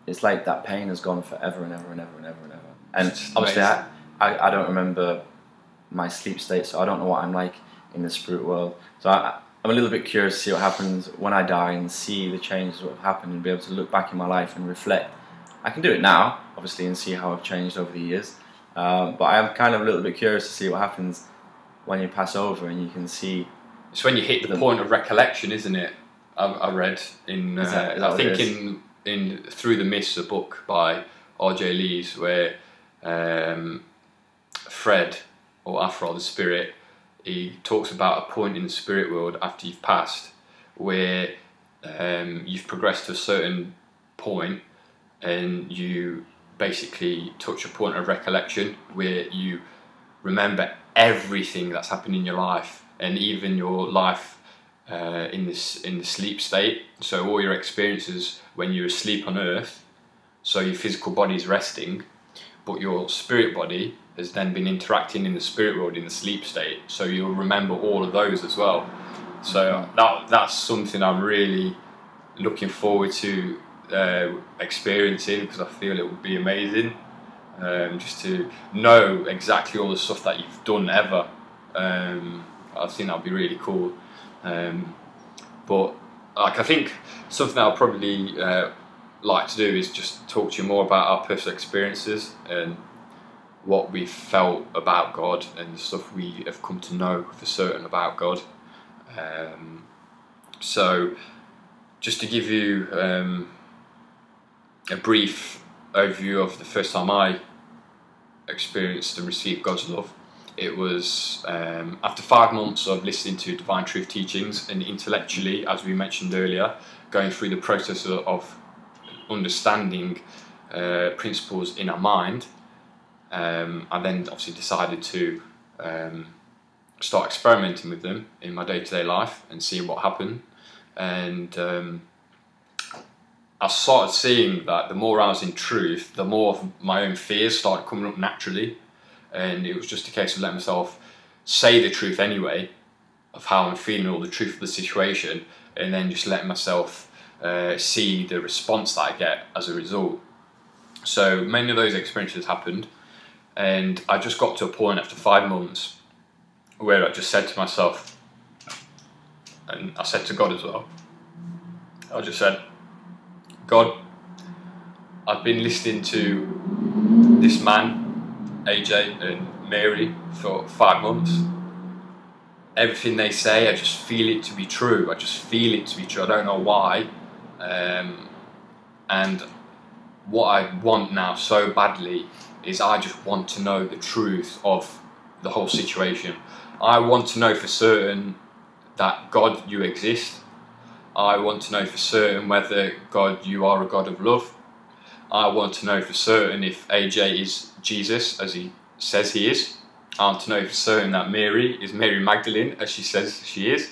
it's like that pain has gone forever and ever and ever and ever and ever. And obviously, I. I I don't remember my sleep state, so I don't know what I'm like in the spirit world. So I, I'm a little bit curious to see what happens when I die and see the changes that have happened and be able to look back in my life and reflect. I can do it now, obviously, and see how I've changed over the years. Um, but I'm kind of a little bit curious to see what happens when you pass over and you can see. It's when you hit the The- point of recollection, isn't it? I, I read in, uh, Is that- is that I think in in Through the Mists, a book by R.J. Lees, where um, Fred or Aphraar, the spirit, he talks about a point in the spirit world after you've passed, where um, you've progressed to a certain point, and you basically touch a point of recollection where you remember everything that's happened in your life and even your life uh, in this in the sleep state. So all your experiences when you're asleep on earth. So your physical body is resting, but your spirit body has then been interacting in the spirit world in the sleep state. So you'll remember all of those as well. So that that's something I'm really looking forward to uh, experiencing because I feel it would be amazing. Um, just to know exactly all the stuff that you've done ever. Um, I think that'd be really cool. Um, but like I think something I'll probably uh, like to do is just talk to you more about our personal experiences and what we've felt about God and stuff we have come to know for certain about God. Um, so, just to give you um, a brief overview of the first time I experienced and received God's love, it was um, after five months of listening to Divine Truth teachings and intellectually, as we mentioned earlier, going through the process of understanding uh, principles in our mind. Um, I then obviously decided to um, start experimenting with them in my day to day life and seeing what happened. And um, I started seeing that the more I was in truth, the more of my own fears started coming up naturally. And it was just a case of letting myself say the truth anyway of how I'm feeling or the truth of the situation, and then just letting myself uh, see the response that I get as a result. So many of those experiences happened, and I just got to a point after five months where I just said to myself, and I said to God as well, I just said, God, I've been listening to this man, AJ, and Mary for five months. Everything they say, I just feel it to be true. I just feel it to be true. I don't know why. Um, and what I want now so badly is I just want to know the truth of the whole situation. I want to know for certain that God, you exist. I want to know for certain whether God, you are a God of love. I want to know for certain if AJ is Jesus, as he says he is. I want to know for certain that Mary is Mary Magdalene, as she says she is.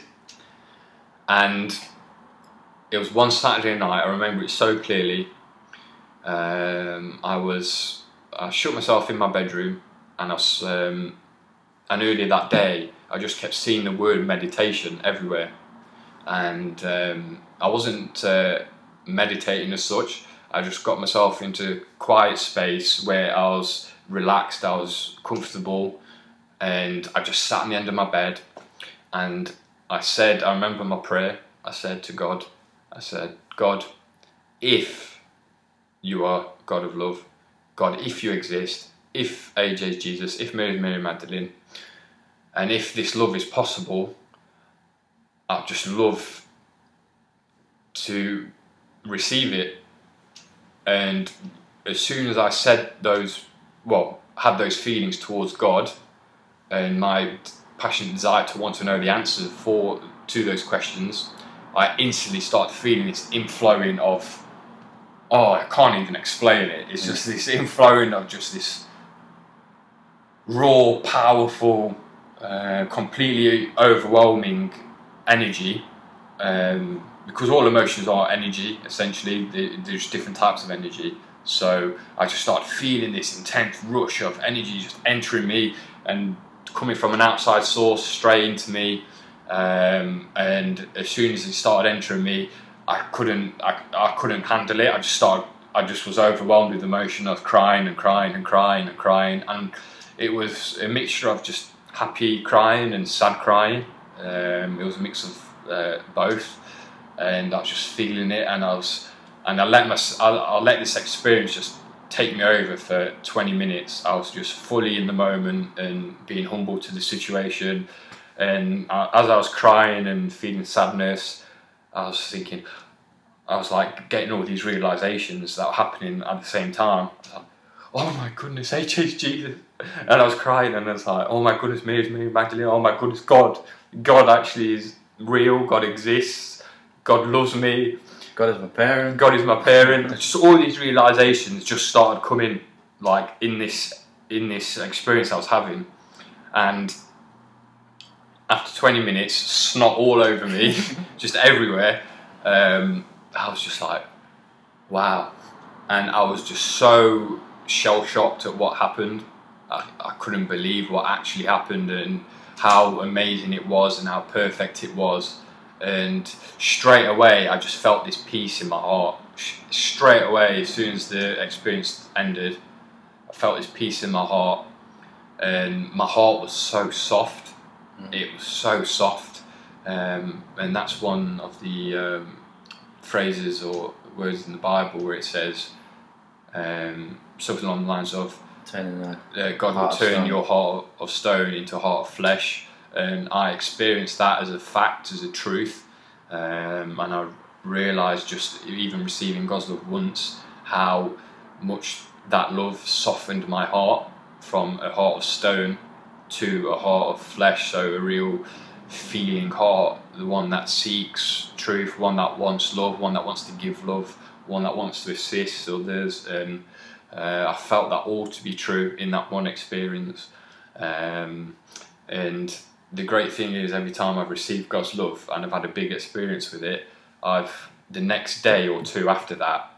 And it was one Saturday night, I remember it so clearly. Um, I was, I shut myself in my bedroom, and I was, um, and earlier that day, I just kept seeing the word meditation everywhere, and um, I wasn't uh, meditating as such. I just got myself into quiet space where I was relaxed, I was comfortable, and I just sat on the end of my bed, and I said, I remember my prayer. I said to God, I said, God, if you are God of love, God, if you exist, if AJ is Jesus, if Mary is Mary Magdalene, and if this love is possible, I'd just love to receive it. And as soon as I said those, well, had those feelings towards God, and my passionate desire to want to know the answers for to those questions, I instantly start feeling this inflowing of, oh, I can't even explain it. It's just this inflowing of just this raw, powerful, uh, completely overwhelming energy. Um, because all emotions are energy, essentially. There's different types of energy. So I just started feeling this intense rush of energy just entering me and coming from an outside source straight into me. Um, and as soon as it started entering me, I couldn't, I, I couldn't handle it. I just started, I just was overwhelmed with emotion. I was crying and crying and crying and crying, and it was a mixture of just happy crying and sad crying. Um, it was a mix of uh, both, and I was just feeling it, and I was, and I let my, I, I let this experience just take me over for 20 minutes. I was just fully in the moment and being humble to the situation. And uh, as I was crying and feeling sadness, I was thinking, I was like getting all these realizations that were happening at the same time. Like, oh my goodness, HH Jesus. And I was crying and I was like, oh my goodness, me, me, Magdalene, oh my goodness, God. God actually is real, God exists, God loves me. God is my parent. God is my parent. Just all these realizations just started coming like in this in this experience I was having, and after 20 minutes, snot all over me, just everywhere. Um, I was just like, wow, and I was just so shell shocked at what happened. I, I couldn't believe what actually happened and how amazing it was and how perfect it was and straight away I just felt this peace in my heart. Straight away, as soon as the experience ended, I felt this peace in my heart, and my heart was so soft. Mm. It was so soft, um, and that's one of the um, phrases or words in the Bible where it says um, something along the lines of uh, God will turn your heart of stone into a heart of flesh. And I experienced that as a fact, as a truth, um, and I realised just even receiving God's love once how much that love softened my heart from a heart of stone to a heart of flesh, so a real feeling heart, the one that seeks truth, one that wants love, one that wants to give love, one that wants to assist others, and uh, I felt that all to be true in that one experience. Um, and the great thing is every time I've received God's love and I've had a big experience with it, I've the next day or two after that,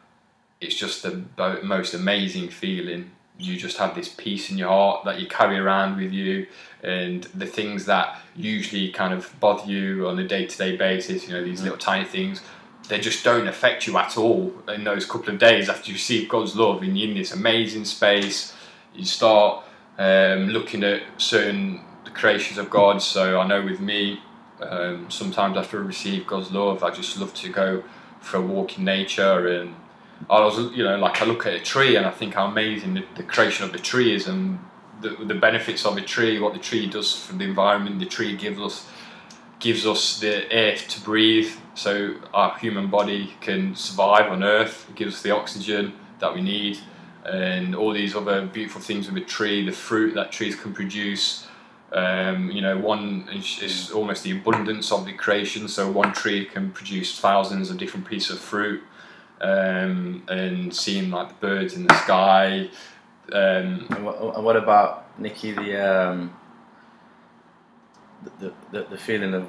it's just the most amazing feeling. You just have this peace in your heart that you carry around with you, and the things that usually kind of bother you on a day-to-day basis, you know, these mm. little tiny things, they just don't affect you at all in those couple of days after you receive God's love and you're in this amazing space. You start um, looking at certain the creations of God. So I know with me, um, sometimes after I receive God's love, I just love to go for a walk in nature and I was, you know, like I look at a tree and I think how amazing the, the creation of the tree is and the, the benefits of a tree, what the tree does for the environment, the tree gives us gives us the air to breathe. So our human body can survive on earth. It gives us the oxygen that we need and all these other beautiful things with a tree the fruit that trees can produce. Um, you know, one is, is, almost the abundance of the creation. So one tree can produce thousands of different pieces of fruit, um, and seeing like the birds in the sky. Um, and, what, and, what, about Nicky? The, um, the, the the feeling of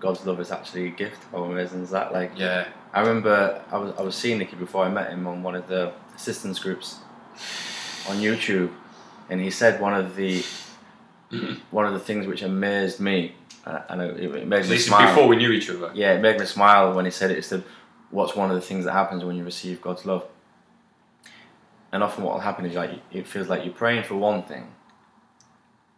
God's love is actually a gift. How amazing is that? Like, yeah. I remember I was I was seeing Nicky before I met him on one of the assistance groups on YouTube, and he said one of the one of the things which amazed me, and it, it made me smile. Before we knew each other. Yeah, it made me smile when he said it. It's the what's one of the things that happens when you receive God's love. And often what will happen is like it feels like you're praying for one thing,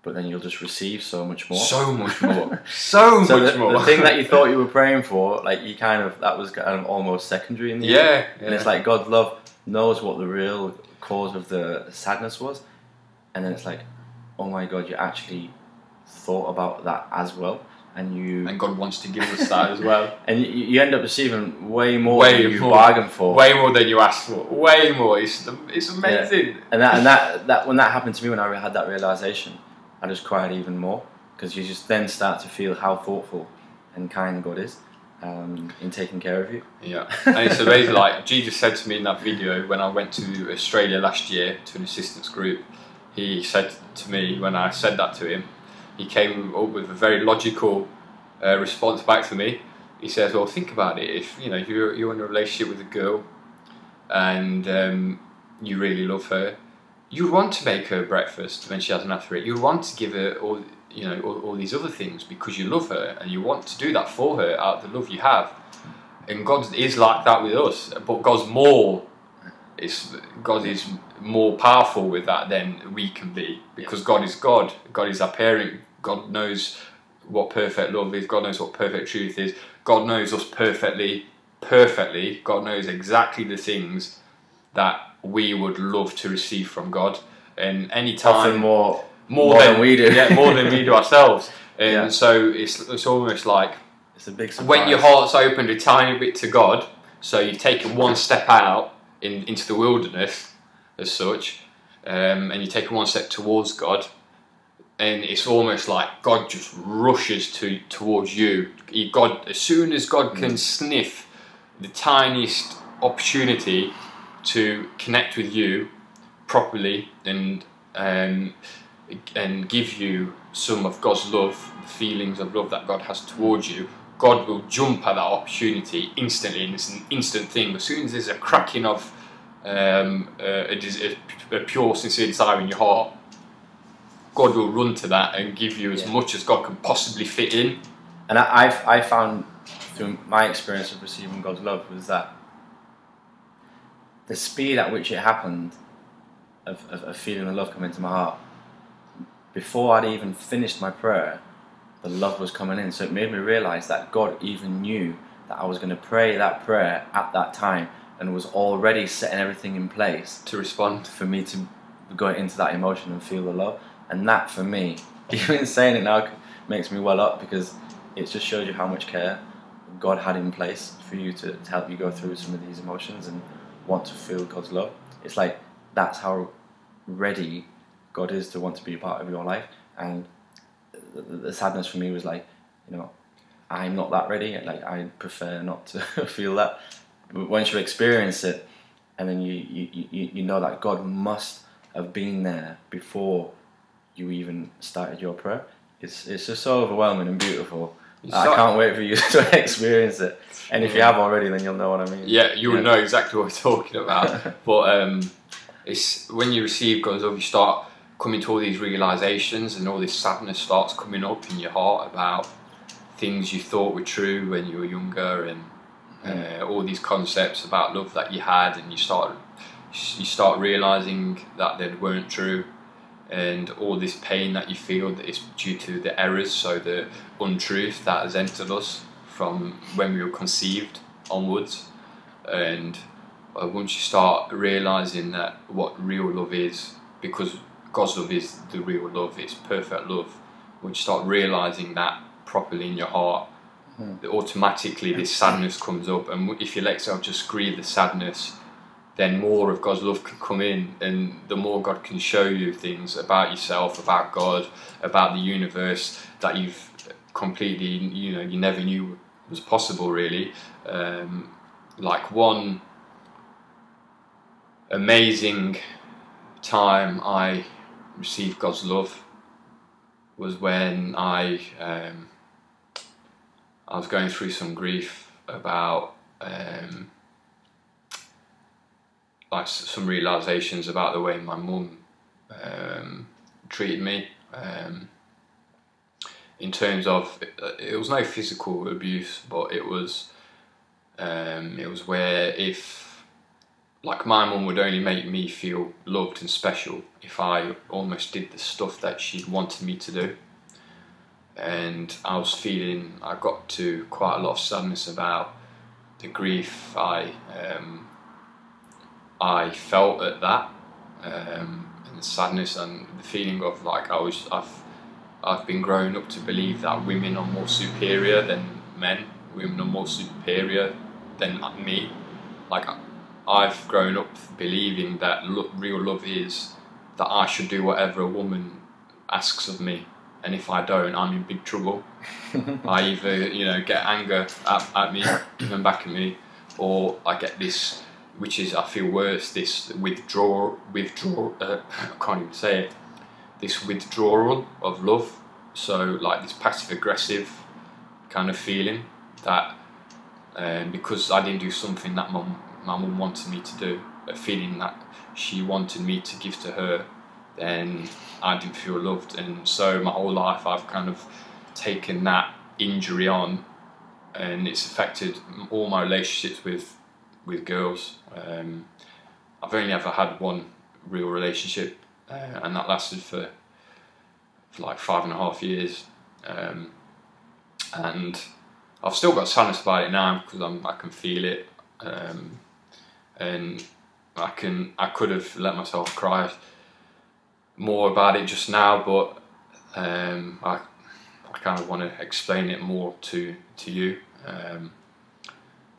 but then you'll just receive so much more. So much more. so, So much the, more. the thing that you thought you were praying for, like you kind of that was kind of almost secondary in the end. yeah, And it's like God's love knows what the real cause of the sadness was, and then it's like, oh my God, you actually thought about that as well, and you and God wants to give us that as well. and you, you end up receiving way more Way than you more. bargained for. Way more than you asked for. Way more. It's it's amazing. And that and that that when that happened to me when I had that realization, I just cried even more because you just then start to feel how thoughtful and kind God is um, in taking care of you. Yeah, and it's amazing. Like Jesus said to me in that video when I went to Australia last year to an assistance group, he said to me when I said that to him, he came up with a very logical uh, response back to me. He says, "Well, think about it. If you know you're you're in a relationship with a girl, and um, you really love her, you want to make her breakfast when she asked for it. You want to give her all." You know all, all these other things because you love her and you want to do that for her out of the love you have and God is like that with us, but God's more. It's God is more powerful with that than we can be because God is God. God is our parent. God knows what perfect love is. God knows what perfect truth is. God knows us perfectly, perfectly. God knows exactly the things that we would love to receive from God. And any time more more, more than we do. yeah, more than we do ourselves. And Yeah. so it's it's almost like It's a big surprise. when your heart's opened a tiny bit to God, so you've taken one step out in, into the wilderness, as such, um, and you've taken one step towards God, and it's almost like God just rushes to towards you. He, God, as soon as God can sniff the tiniest opportunity to connect with you properly and um, and give you some of God's love, the feelings of love that God has towards you, God will jump at that opportunity instantly, and it's an instant thing. As soon as there's a cracking of um, uh, a, a, a pure, sincere desire in your heart, God will run to that and give you as Yeah. much as God can possibly fit in. And I, I've, I found through my experience of receiving God's love was that the speed at which it happened of, of, of feeling the love come into my heart, before I'd even finished my prayer, the love was coming in. So it made me realize that God even knew that I was going to pray that prayer at that time and was already setting everything in place To respond, for me to go into that emotion and feel the love. And that for me, even saying it now makes me well up because it just shows you how much care God had in place for you to, to help you go through some of these emotions and want to feel God's love. It's like that's how ready God is to want to be a part of your life. And the, the, sadness for me was like, you know, I'm not that ready. Like I prefer not to feel that. But once you experience it, and then you, you, you, you know that God must have been there before you even started your prayer. It's, it's just so overwhelming and beautiful. It's I can't wait for you to experience it. And if you have already, then you'll know what I mean. Yeah, you will Yeah. know exactly what we're talking about. but um, it's when you receive God's love, you start coming to all these realizations, and all this sadness starts coming up in your heart about things you thought were true when you were younger, and uh, all these concepts about love that you had, and you start you start realizing that they weren't true. And all this pain that you feel that is due to the errors, so the untruth that has entered us from when we were conceived onwards. And uh, once you start realizing that what real love is because God's love is the real love it's perfect love. Once you start realizing that properly in your heart? That automatically this sadness comes up and if you let yourself just grieve the sadness then more of God's love can come in and the more God can show you things about yourself about God about the universe that you've completely you know you never knew was possible really. Um, like one amazing time I received God's love was when I um, I was going through some grief about um, like some realizations about the way my mum um, treated me um, in terms of it was no physical abuse but it was um, it was where if like my mum would only make me feel loved and special if I almost did the stuff that she wanted me to do. And I was feeling, I got to quite a lot of sadness about the grief I um, I felt at that, um, and the sadness and the feeling of like I was I've I've been growing up to believe that women are more superior than men. Women are more superior than me. Like I've grown up believing that lo- real love is that I should do whatever a woman asks of me, and if I don't, I'm in big trouble. I either you know get anger at, at me, given back at me, or I get this, which is I feel worse. This withdraw, withdraw. Uh, I can't even say it. This withdrawal of love. So like this passive aggressive kind of feeling that um, because I didn't do something that mum my mum wanted me to do, a feeling that she wanted me to give to her, then I didn't feel loved. And so my whole life I've kind of taken that injury on and it's affected all my relationships with with girls. Um, I've only ever had one real relationship, uh, and that lasted for, for like five and a half years. Um, and I've still got sadness about it now because I'm I can feel it. Um, and I can I could have let myself cry more about it just now, but um, I I kind of want to explain it more to to you. Um,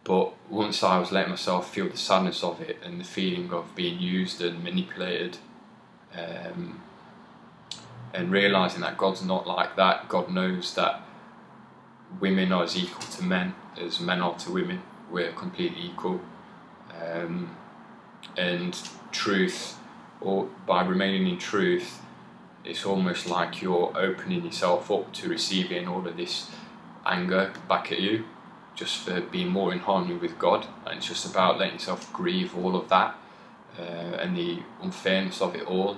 but once I was letting myself feel the sadness of it and the feeling of being used and manipulated, um, and realizing that God's not like that, God knows that women are as equal to men as men are to women. We're completely equal um, and truth, or by remaining in truth, it's almost like you're opening yourself up to receiving all of this anger back at you, just for being more in harmony with God. And it's just about letting yourself grieve all of that uh, and the unfairness of it all.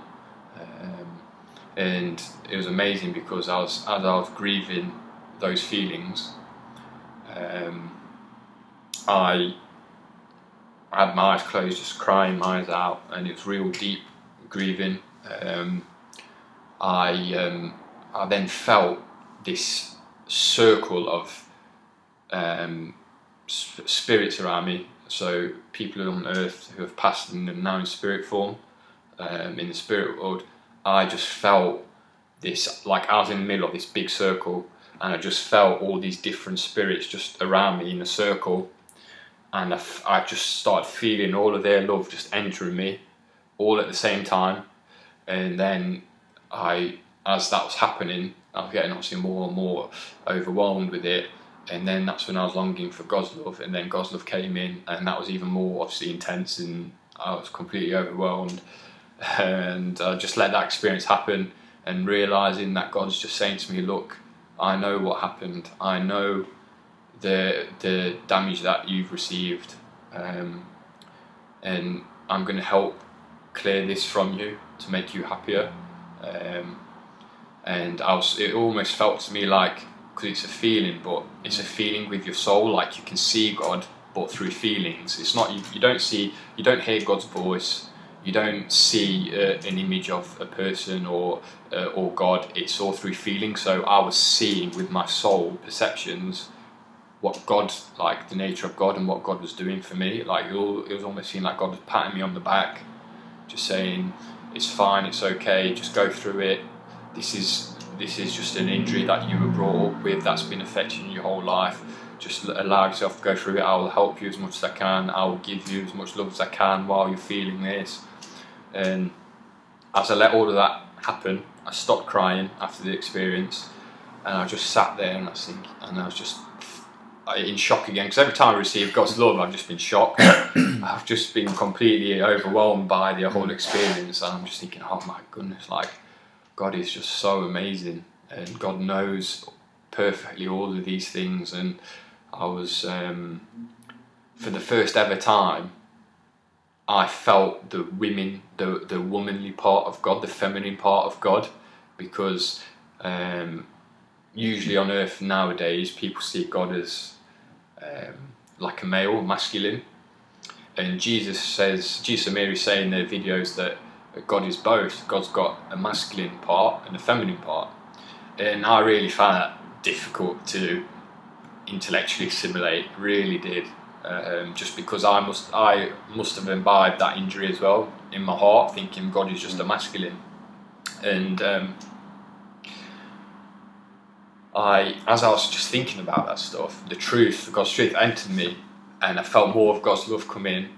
Um, and it was amazing because I was as I was grieving those feelings, um, I had my eyes closed, just crying my eyes out, and it was real deep grieving. Um, I um, I then felt this circle of um, sp- spirits around me. So people on earth who have passed and are now in spirit form, um, in the spirit world. I just felt this like I was in the middle of this big circle, and I just felt all these different spirits just around me in a circle and I, I just started feeling all of their love just entering me all at the same time and then I as that was happening I was getting obviously more and more overwhelmed with it and then that's when I was longing for God's love and then God's love came in and that was even more obviously intense and I was completely overwhelmed and I just let that experience happen and realizing that God's just saying to me look I know what happened I know the the damage that you've received, um, and I'm going to help clear this from you to make you happier. Um, and I was, it almost felt to me like because it's a feeling, but it's a feeling with your soul. Like you can see God, but through feelings. It's not you, you don't see, you don't hear God's voice. You don't see uh, an image of a person or uh, or God. It's all through feelings. So I was seeing with my soul perceptions what God, like the nature of God and what God was doing for me. Like it, was almost seeing like God was patting me on the back, just saying, "It's fine, it's okay, just go through it. This is this is just an injury that you were brought up with that's been affecting your whole life. Just allow yourself to go through it. I will help you as much as I can. I will give you as much love as I can while you're feeling this." And as I let all of that happen, I stopped crying after the experience, and I just sat there and I think, and I was just in shock again because every time I receive God's love, I've just been shocked. I've just been completely overwhelmed by the whole experience, and I'm just thinking, oh my goodness, like God is just so amazing, and God knows perfectly all of these things. And I was, um, for the first ever time, I felt the women, the the womanly part of God, the feminine part of God, because. Um, usually on earth nowadays people see God as um, like a male, masculine, and Jesus says, Jesus and Mary say in their videos that God is both. God's got a masculine part and a feminine part, and I really found that difficult to intellectually assimilate. Really did, um, just because I must I must have imbibed that injury as well in my heart, thinking God is just a masculine, and um, I as I was just thinking about that stuff, the truth, God's truth entered me, and I felt more of God's love come in,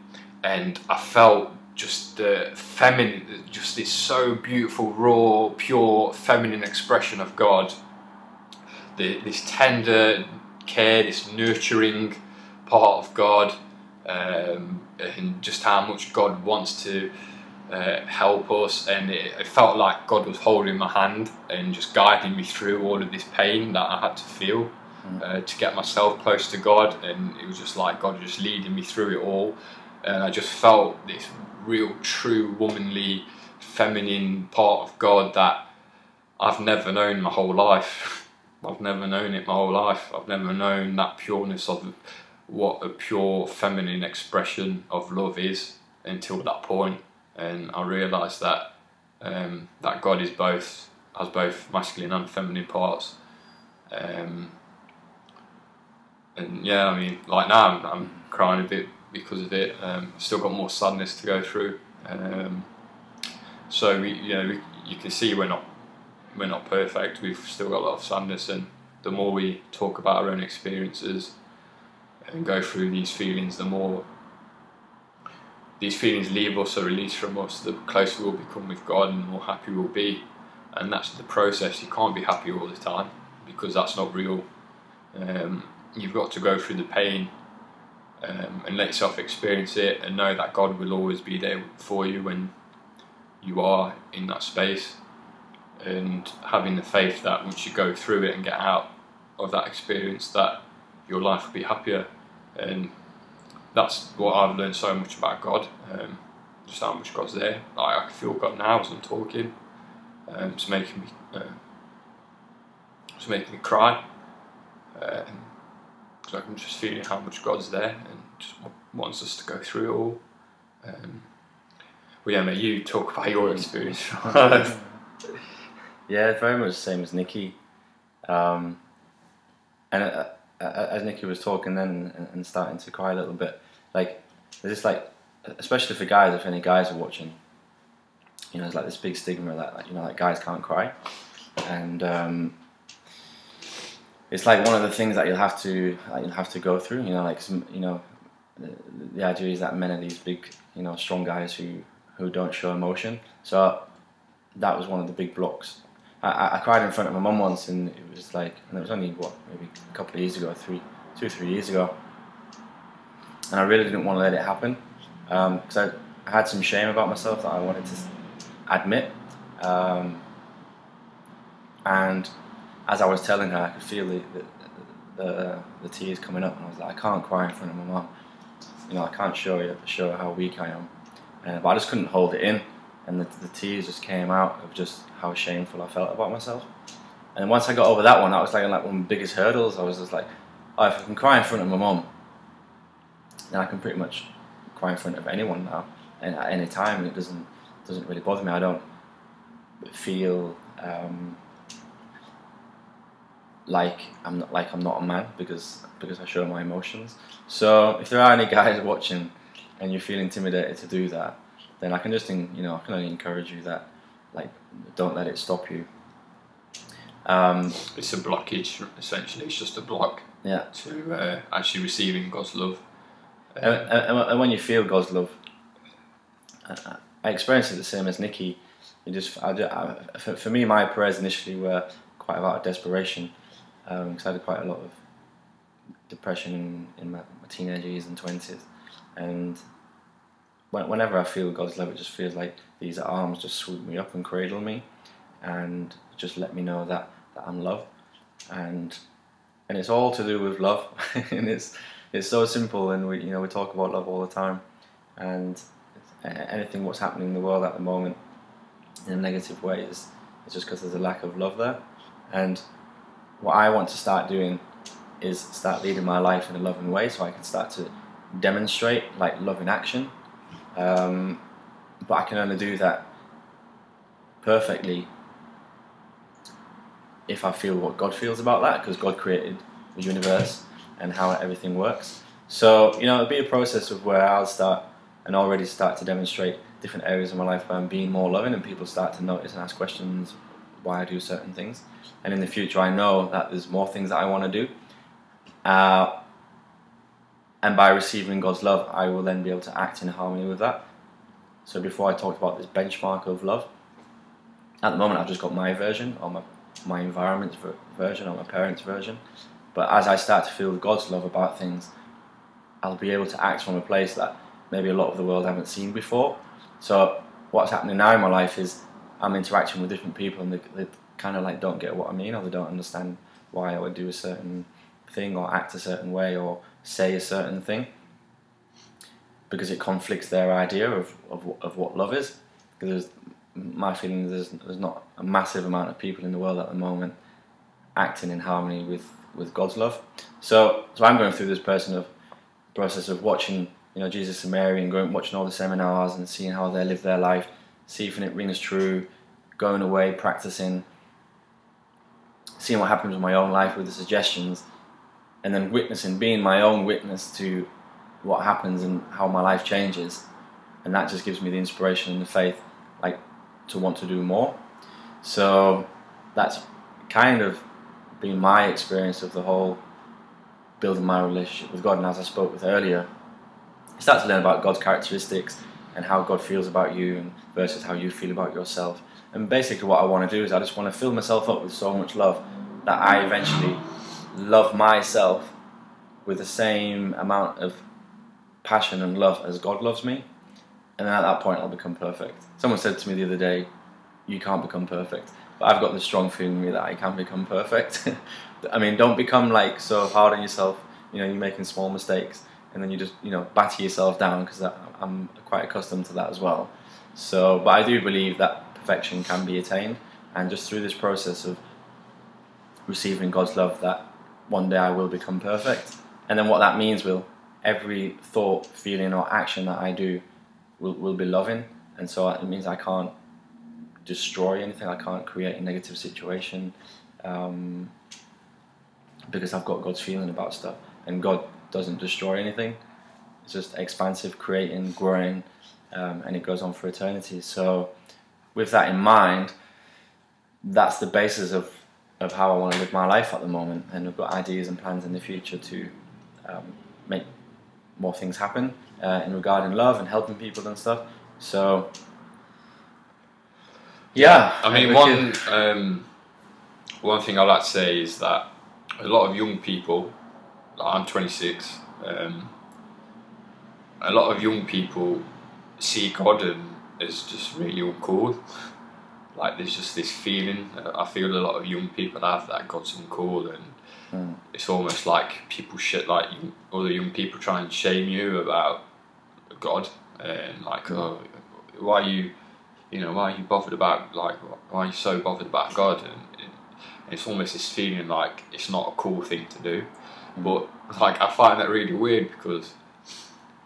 and I felt just the feminine, just this so beautiful, raw, pure, feminine expression of God. The, this tender care, this nurturing part of God, um, and just how much God wants to uh, help us. And it, it, felt like God was holding my hand and just guiding me through all of this pain that I had to feel mm. uh, to get myself close to God. And it was just like God was just leading me through it all. And I just felt this real, true, womanly, feminine part of God that I've never known my whole life. I've never known it my whole life. I've never known that pureness of what a pure feminine expression of love is until that point. And I realised that um, that God is both has both masculine and feminine parts. Um, and yeah, I mean, like now I'm, I'm crying a bit because of it. Um, still got more sadness to go through. Um, so we, you know, we, you can see we're not we're not perfect. We've still got a lot of sadness, and the more we talk about our own experiences and go through these feelings, the more these feelings leave us or release from us, the closer we'll become with God and the more happy we'll be. And that's the process. You can't be happy all the time because that's not real. Um, you've got to go through the pain um, and let yourself experience it and know that God will always be there for you when you are in that space. And having the faith that once you go through it and get out of that experience that your life will be happier. And that's what I've learned so much about God um, just how much God's there. Like, I can feel God now as I'm talking. Um, it's making me uh, it's making me cry. Uh, because I'm just feeling how much God's there and just wants us to go through it all. Um, well yeah mate you talk about your experience. Yeah, very much the same as Nicky. Um, and uh, uh, as Nicky was talking then and, and, starting to cry a little bit, like there's this like, especially for guys, if any guys are watching, you know, there's like this big stigma that like, you know, like guys can't cry, and um, it's like one of the things that you'll have to like, you'll have to go through. You know, like some, you know, the, the idea is that men are these big, you know, strong guys who who don't show emotion. So that was one of the big blocks I, I cried in front of my mum once, and it was like, and it was only what maybe a couple of years ago, three, two three years ago, and I really didn't want to let it happen because um, I, I, had some shame about myself that I wanted to admit, um, and as I was telling her, I could feel the, the the, the tears coming up, and I was like, I can't cry in front of my mum. You know, I can't show you show how weak I am, uh, but I just couldn't hold it in and the, the tears just came out of just how shameful I felt about myself. And once I got over that one, that was like, like one of the biggest hurdles. I was just like, oh, if I can cry in front of my mom, then I can pretty much cry in front of anyone now, and at any time. and It doesn't doesn't really bother me. I don't feel um, like I'm not like I'm not a man because because I show my emotions. So if there are any guys watching and you feel intimidated to do that, then I can just, you know, I can only encourage you that, like, don't let it stop you. Um, it's a blockage, essentially. It's just a block yeah. to uh, actually receiving God's love. And, and, and, when you feel God's love, I, I experienced it the same as Nicky. You just, I, I, for, for, me, my prayers initially were quite out of desperation because um, I had quite a lot of depression in, my, my teenage years and twenties, and whenever I feel God's love, it just feels like these arms just swoop me up and cradle me, and just let me know that, that I'm loved, and and it's all to do with love, and it's it's so simple, and we you know we talk about love all the time, and anything what's happening in the world at the moment in a negative way is it's just because there's a lack of love there, and what I want to start doing is start leading my life in a loving way, so I can start to demonstrate like love in action, um, but I can only do that perfectly if I feel what God feels about that, because God created the universe and how everything works. So you know, it'll be a process of where I'll start and already start to demonstrate different areas of my life where I'm being more loving, and people start to notice and ask questions why I do certain things. And in the future, I know that there's more things that I want to do. Uh, and by receiving God's love, I will then be able to act in harmony with that. So before I talked about this benchmark of love, at the moment I've just got my version or my my environment's version or my parents' version. But as I start to feel God's love about things, I'll be able to act from a place that maybe a lot of the world haven't seen before. So what's happening now in my life is I'm interacting with different people and they, they kind of like don't get what I mean or they don't understand why I would do a certain thing or act a certain way or say a certain thing because it conflicts their idea of, of, of what love is. Because my feeling is there's, there's not a massive amount of people in the world at the moment acting in harmony with, with God's love. So, so I'm going through this person of process of watching you know Jesus and Mary and going watching all the seminars and seeing how they live their life, see if it rings true, going away, practicing, seeing what happens in my own life with the suggestions, and then witnessing, being my own witness to what happens and how my life changes, and that just gives me the inspiration and the faith, like to want to do more. So that's kind of been my experience of the whole building my relationship with God. And as I spoke with earlier, you start to learn about God's characteristics and how God feels about you versus how you feel about yourself. And basically, what I want to do is I just want to fill myself up with so much love that I eventually love myself with the same amount of passion and love as God loves me. And then at that point, I'll become perfect. Someone said to me the other day, You can't become perfect. But I've got this strong feeling in me that I can become perfect. I mean, don't become like so hard on yourself. You know, you're making small mistakes and then you just, you know, batter yourself down because I'm quite accustomed to that as well. So, but I do believe that perfection can be attained. And just through this process of receiving God's love, that one day I will become perfect. And then what that means will every thought, feeling, or action that I do will, will be loving. And so it means I can't destroy anything, I can't create a negative situation um, because I've got God's feeling about stuff. And God doesn't destroy anything, it's just expansive, creating, growing, um, and it goes on for eternity. So, with that in mind, that's the basis of of how I want to live my life at the moment, and I've got ideas and plans in the future to um, make more things happen uh, in regarding love and helping people and stuff. So, yeah. I mean, one um, one thing I like to say is that a lot of young people, I'm 26, um, a lot of young people see God and is just really uncool like there's just this feeling. Uh, I feel a lot of young people have that God's uncool, and mm. it's almost like people shit like other young people try and shame you about God and like, mm. oh, why are you, you know, why are you bothered about like, why are you so bothered about God? And, and it's almost this feeling like it's not a cool thing to do. But like I find that really weird because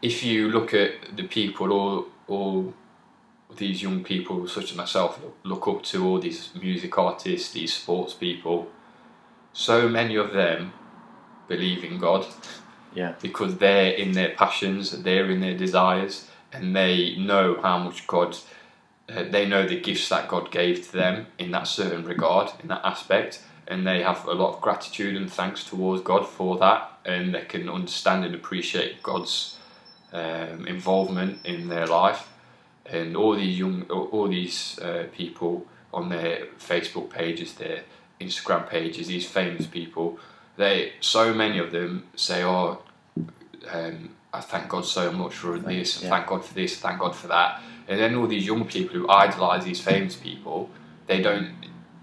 if you look at the people all all these young people, such as myself, look up to all these music artists, these sports people. So many of them believe in God. Yeah. Because they're in their passions, they're in their desires, and they know how much God, uh, they know the gifts that God gave to them in that certain regard, in that aspect, and they have a lot of gratitude and thanks towards God for that, and they can understand and appreciate God's um, involvement in their life and all these young, all these uh, people on their Facebook pages, their Instagram pages, these famous people, they so many of them say, "Oh, um, I thank God so much for this, yeah. thank God for this, thank God for that," and then all these young people who idolize these famous people, they don't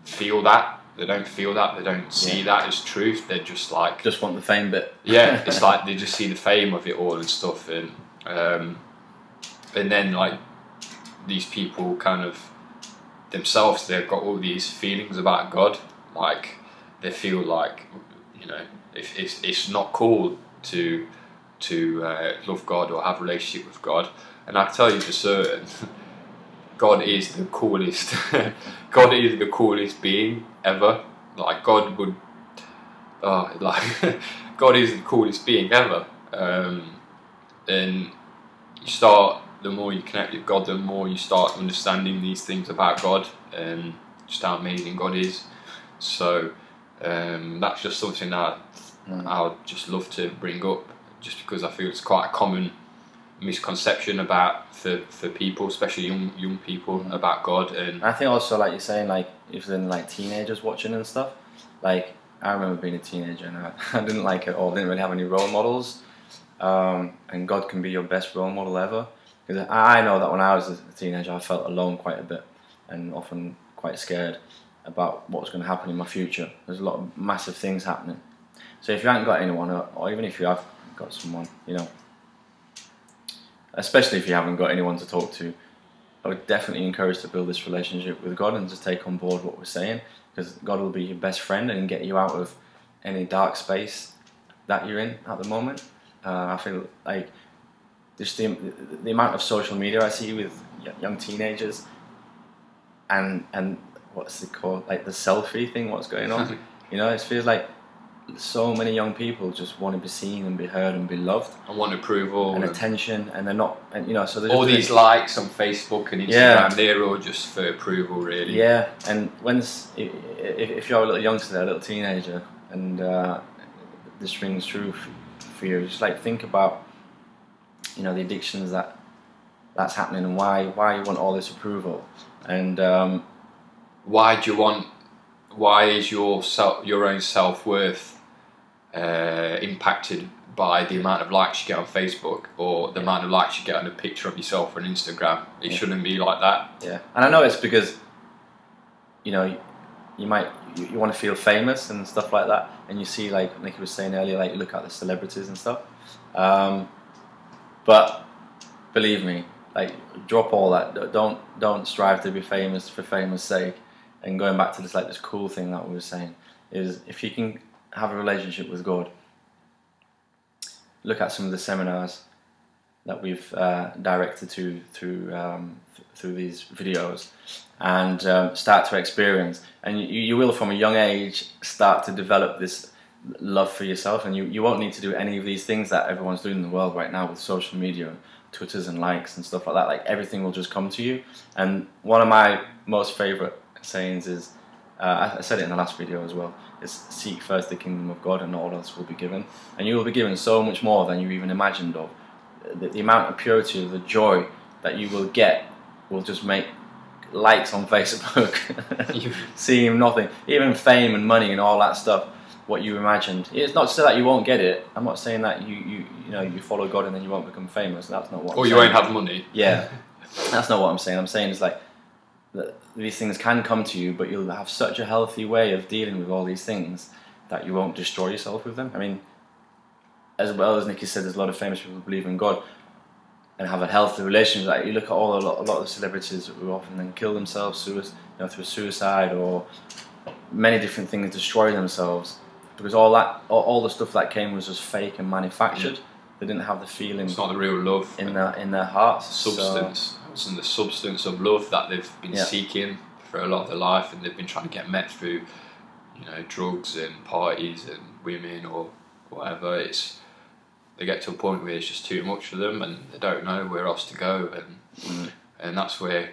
feel that. They don't feel that. They don't see yeah. that as truth. They're just like just want the fame bit. yeah, it's like they just see the fame of it all and stuff, and um, and then like these people kind of themselves they've got all these feelings about God like they feel like you know if it's, it's not cool to to uh, love God or have a relationship with God. And I can tell you for certain, God is the coolest. God is the coolest being ever. Like God would, oh, like God is the coolest being ever. Um, and you start the more you connect with God, the more you start understanding these things about God and just how amazing God is. So um, that's just something that Mm. I would just love to bring up, just because I feel it's quite a common misconception about for, for people, especially young young people, Mm. about God. And I think also like you're saying, like if then like teenagers watching and stuff, like I remember being a teenager and I, I didn't like it all. Didn't really have any role models, um, and God can be your best role model ever. Because I know that when I was a teenager, I felt alone quite a bit, and often quite scared about what was going to happen in my future. There's a lot of massive things happening. So if you haven't got anyone, or even if you have got someone, you know, especially if you haven't got anyone to talk to, I would definitely encourage to build this relationship with God and just take on board what we're saying because God will be your best friend and get you out of any dark space that you're in at the moment. Uh, I feel like just the, the amount of social media I see with young teenagers and and what's it called like the selfie thing what's going on you know it feels like so many young people just want to be seen and be heard and be loved I want approval. and and attention and they're not and you know so all these likes on Facebook and Instagram, Yeah. they're all just for approval, really. Yeah, and i- if you're a little youngster, a little teenager, and uh, this rings true for you, just like think about, you know, the addictions that that's happening and why why you want all this approval, and um, Why do you want? Why is your self, your own self worth uh, impacted by the amount of likes you get on Facebook or the amount of likes you get on a picture of yourself on Instagram? It Yeah. shouldn't be like that. yeah, and I know it's because, you know, you, might you, you want to feel famous and stuff like that, and you see like Nicky was saying earlier, like you look at the celebrities and stuff, um, but believe me, like drop all that. Don't don't strive to be famous for famous sake. And going back to this like this cool thing that we were saying is if you can have a relationship with God, look at some of the seminars that we've uh, directed to through um, th- through these videos, and um, start to experience. And you, you will from a young age start to develop this love for yourself, and you, you won't need to do any of these things that everyone's doing in the world right now with social media, twitters and likes and stuff like that. Like everything will just come to you. And one of my most favorite sayings is, uh, I, I said it in the last video as well, is seek first the kingdom of God and all else will be given. And you will be given so much more than you even imagined of. The, the amount of purity, of the joy that you will get will just make likes on Facebook You seem nothing. Even fame and money and all that stuff, what you imagined. It's not to say that you won't get it. I'm not saying that you, you, you know you follow God and then you won't become famous. That's not what. or I'm you saying. won't have money. Yeah, that's not what I'm saying. I'm saying it's like that these things can come to you, but you'll have such a healthy way of dealing with all these things that you won't destroy yourself with them. I mean, as well as Nicky said, there's a lot of famous people who believe in God and have a healthy relationship. Like you look at all a lot, a lot of celebrities who often then kill themselves, you know, through suicide or many different things, destroy themselves because all that, all, all the stuff that came was just fake and manufactured. They didn't have the feeling It's not the real love. in their in their hearts. So- It's the substance of love that they've been Yeah. seeking for a lot of their life, and they've been trying to get met through, you know, drugs and parties and women or whatever. It's they get to a point where it's just too much for them, and they don't know where else to go, and Mm. and that's where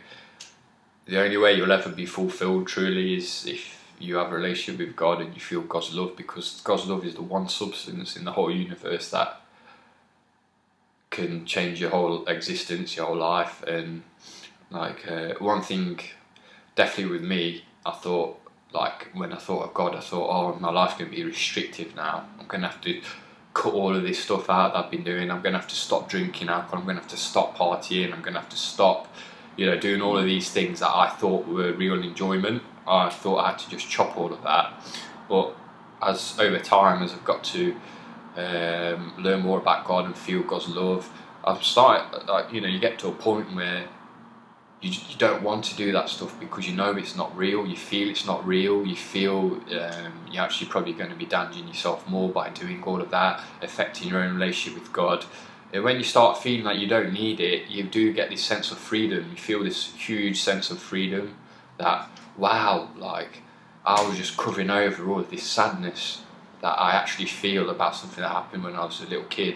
the only way you'll ever be fulfilled truly is if you have a relationship with God and you feel God's love, because God's love is the one substance in the whole universe that can change your whole existence, your whole life. And like uh, one thing, definitely with me, I thought like when I thought of God, I thought, oh, my life's going to be restrictive now. I'm going to have to cut all of this stuff out that I've been doing. I'm going to have to stop drinking alcohol. I'm going to have to stop partying. I'm going to have to stop, you know, doing all of these things that I thought were real enjoyment. I thought I had to just chop all of that. But as over time, as I've got to um, learn more about God and feel God's love, I've started, like, you know, you get to a point where you, you don't want to do that stuff because you know it's not real. You feel it's not real. You feel um, you're actually probably going to be damaging yourself more by doing all of that, affecting your own relationship with God. And when you start feeling like you don't need it, you do get this sense of freedom. You feel this huge sense of freedom that wow, like I was just covering over all of this sadness that I actually feel about something that happened when I was a little kid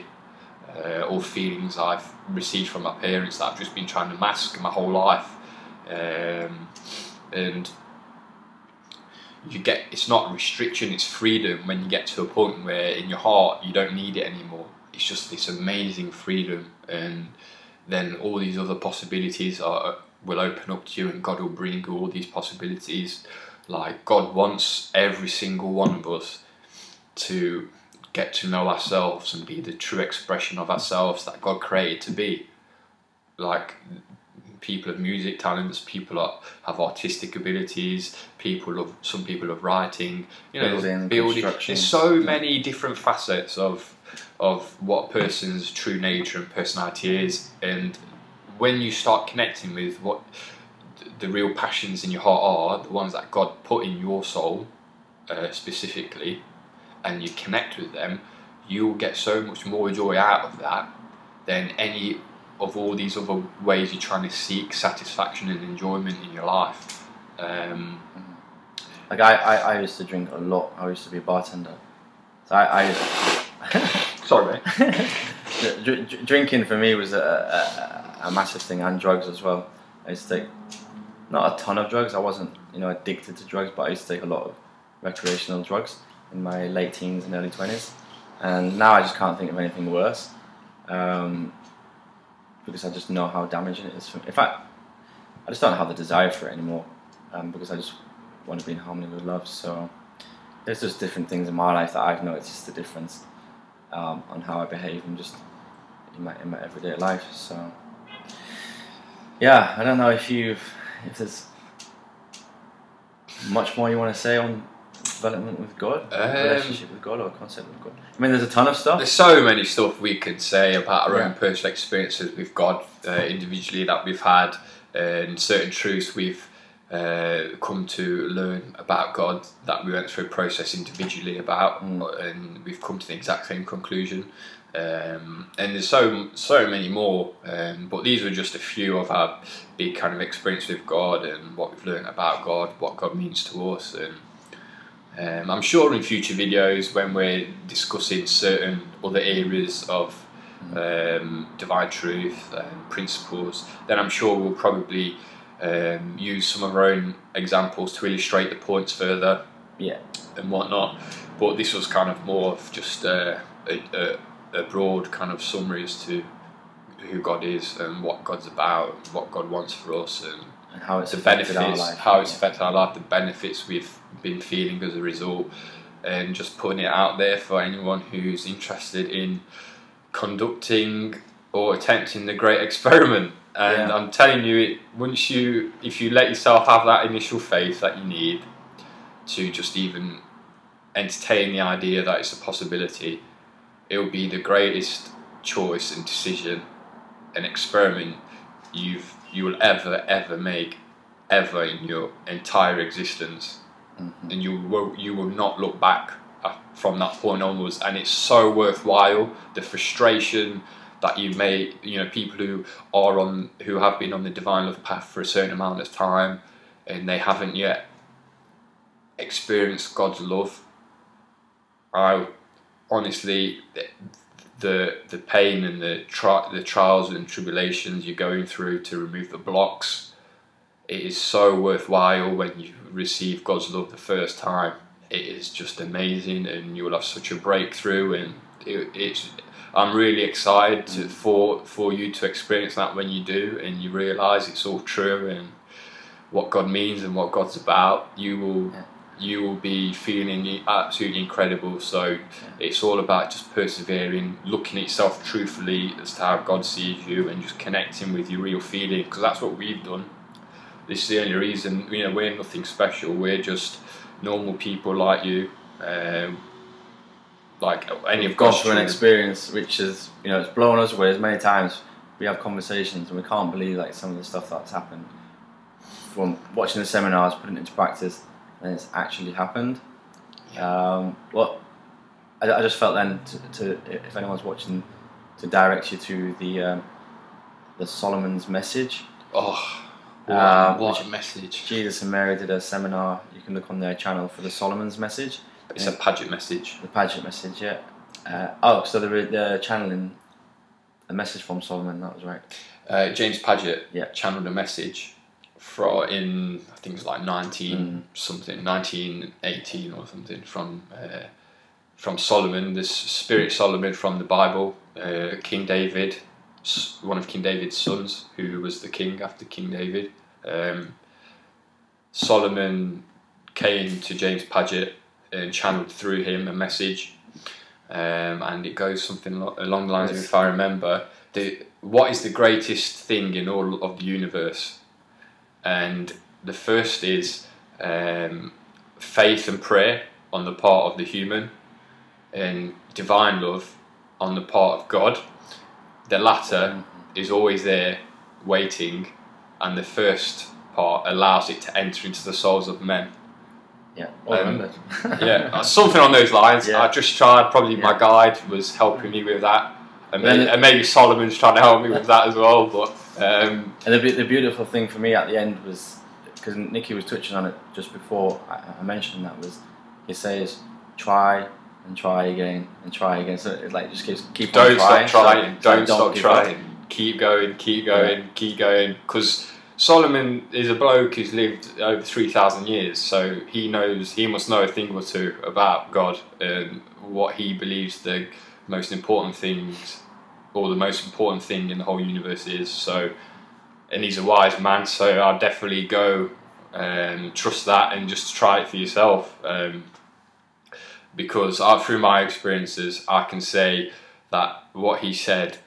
uh, or feelings I've received from my parents that I've just been trying to mask my whole life. Um, and you get it's not restriction, it's freedom when you get to a point where in your heart you don't need it anymore. It's just this amazing freedom, and then all these other possibilities are will open up to you, and God will bring you all these possibilities. Like God wants every single one of us to get to know ourselves and be the true expression of ourselves that God created to be. Like people have music talents, people are, have artistic abilities, people of some people of writing, you know, Building, building. There's so many different facets of of what a person's true nature and personality is, and when you start connecting with what the real passions in your heart are, the ones that God put in your soul uh, specifically, and you connect with them, you'll get so much more joy out of that than any of all these other ways you're trying to seek satisfaction and enjoyment in your life. Um, Like I, I, I used to drink a lot. I used to be a bartender. So I, I sorry. Dr- dr- drinking for me was a, a, a massive thing, and drugs as well. I used to take not a ton of drugs. I wasn't, you know, addicted to drugs, but I used to take a lot of recreational drugs in my late teens and early twenties. And now I just can't think of anything worse, um, because I just know how damaging it is. For me. In fact, I just don't have the desire for it anymore, um, because I just want to be in harmony with love. So there's just different things in my life that I've noticed just the difference um, on how I behave and just in my in my everyday life. So yeah, I don't know if you if there's much more you want to say on development with God, Um, relationship with God, or concept with God. I mean, there's a ton of stuff. There's so many stuff we could say about our own personal experiences with God uh, individually that we've had, and certain truths we've uh, come to learn about God that we went through a process individually about, Mm. and we've come to the exact same conclusion. Um, and there's so so many more, um, but these were just a few of our big kind of experience with God and what we've learned about God, what God means to us, and um, I'm sure in future videos when we're discussing certain other areas of um, divine truth and principles, then I'm sure we'll probably um, use some of our own examples to illustrate the points further Yeah, and whatnot. But this was kind of more of just uh, a, a, a broad kind of summary as to who God is and what God's about, what God wants for us, and and how it's the affected benefits, our life. how it's affected our life, the benefits we've been feeling as a result, and just putting it out there for anyone who's interested in conducting or attempting the great experiment. And Yeah. I'm telling you, it once you, if you let yourself have that initial faith that you need to just even entertain the idea that it's a possibility, it will be the greatest choice and decision, and experiment you've you will ever ever make ever in your entire existence, Mhm. and you will you will not look back uh, from that point onwards. And it's so worthwhile. The frustration that you may you know people who are on who have been on the divine love path for a certain amount of time, and they haven't yet experienced God's love. I honestly the the, the pain and the tri- the trials and tribulations you're going through to remove the blocks it is so worthwhile when you receive God's love the first time it is just amazing and you will have such a breakthrough and it, it's I'm really excited to, mm. for for you to experience that when you do and you realize it's all true and what God means and what God's about you will Yeah. you will be feeling absolutely incredible so it's all about just persevering, looking at yourself truthfully as to how God sees you, and just connecting with your real feeling. Because that's what we've done. This is the only reason. You know, we're nothing special. We're just normal people like you. Um, like any of gone through an experience which is, you know, it's blown us away as many times. we have conversations and we can't believe like some of the stuff that's happened from watching the seminars, putting it into practice, and it's actually happened. Um, well, I, I just felt then to, to if anyone's watching to direct you to the um, the Solomon's message. Oh, Um, what a message! Jesus and Mary did a seminar. You can look on their channel for the Solomon's message, It's a Padgett message. the Padgett message. Yeah. Uh, oh, so they're, they're channeling a message from Solomon. That was right. Uh, James Padgett Yeah. channeled a message from in I think it was like nineteen Mm. something, nineteen eighteen or something from uh, from Solomon, this spirit Solomon from the Bible, uh, King David, one of King David's sons, who was the king after King David. Um, Solomon came to James Padgett and channeled through him a message, um, and it goes something along the lines of, if I remember, the what is the greatest thing in all of the universe? And the first is um, faith and prayer on the part of the human, and divine love on the part of God. The latter is always there, waiting, and the first part allows it to enter into the souls of men. Yeah. Um. Yeah, uh, something on those lines. Yeah. I just tried. Probably my guide was helping me with that, and Then maybe, and maybe Solomon's trying to help me with that as well. But um, And the, the beautiful thing for me at the end was because Nicky was touching on it just before I, I mentioned that was he says try and try again and try again. So it like just keeps keep on don't trying. stop trying. So- so don't, stop give up. trying. Keep going. Keep going. Keep going. Because Solomon is a bloke who's lived over three thousand years, so he knows he must know a thing or two about God and what he believes the most important things or the most important thing in the whole universe is. So, and he's a wise man, so I'd definitely go and trust that and just try it for yourself. Um, because uh, through my experiences, I can say that what he said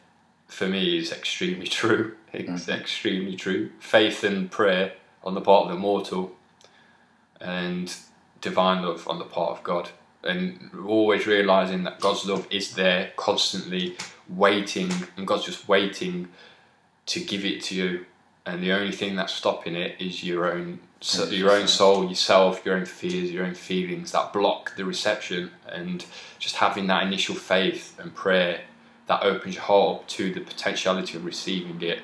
for me is extremely true. It's extremely true. Faith and prayer on the part of the mortal, and divine love on the part of God. And always realizing that God's love is there constantly waiting, and God's just waiting to give it to you. And the only thing that's stopping it is your own, so, your own soul, yourself, your own fears, your own feelings that block the reception. And just having that initial faith and prayer that opens your heart up to the potentiality of receiving it.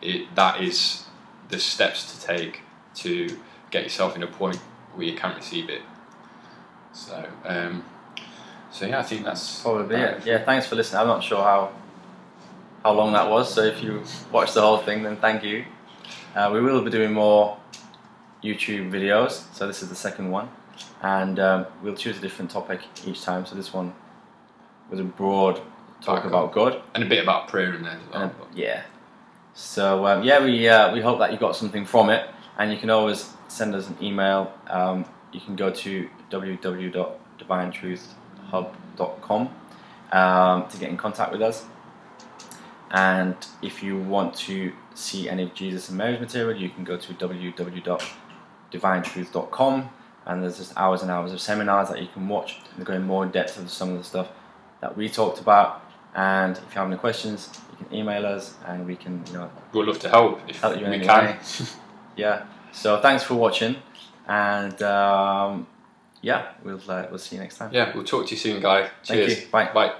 It that is the steps to take to get yourself in a point where you can receive it. So, um, so yeah, I think that's Probably that. it. Yeah. Thanks for listening. I'm not sure how how long that was. So if you watched the whole thing, then thank you. Uh, we will be doing more YouTube videos. So this is the second one, and um, we'll choose a different topic each time. So this one was a broad talk about God. and a bit about prayer in there as well. And, yeah. So um, yeah, we uh, we hope that you got something from it, and you can always send us an email. Um, you can go to www.divinetruthhub.com um, to get in contact with us. And if you want to see any of Jesus and Mary's material, you can go to www.divinetruth.com. And there's just hours and hours of seminars that you can watch and go in more in depth of some of the stuff that we talked about. And if you have any questions, you can email us and we can, you know, We'd love to help if Help you we any can. yeah. So thanks for watching, and um, yeah, we'll uh, we'll see you next time. yeah, we'll talk to you soon, guy. Thank Cheers. Bye. Bye.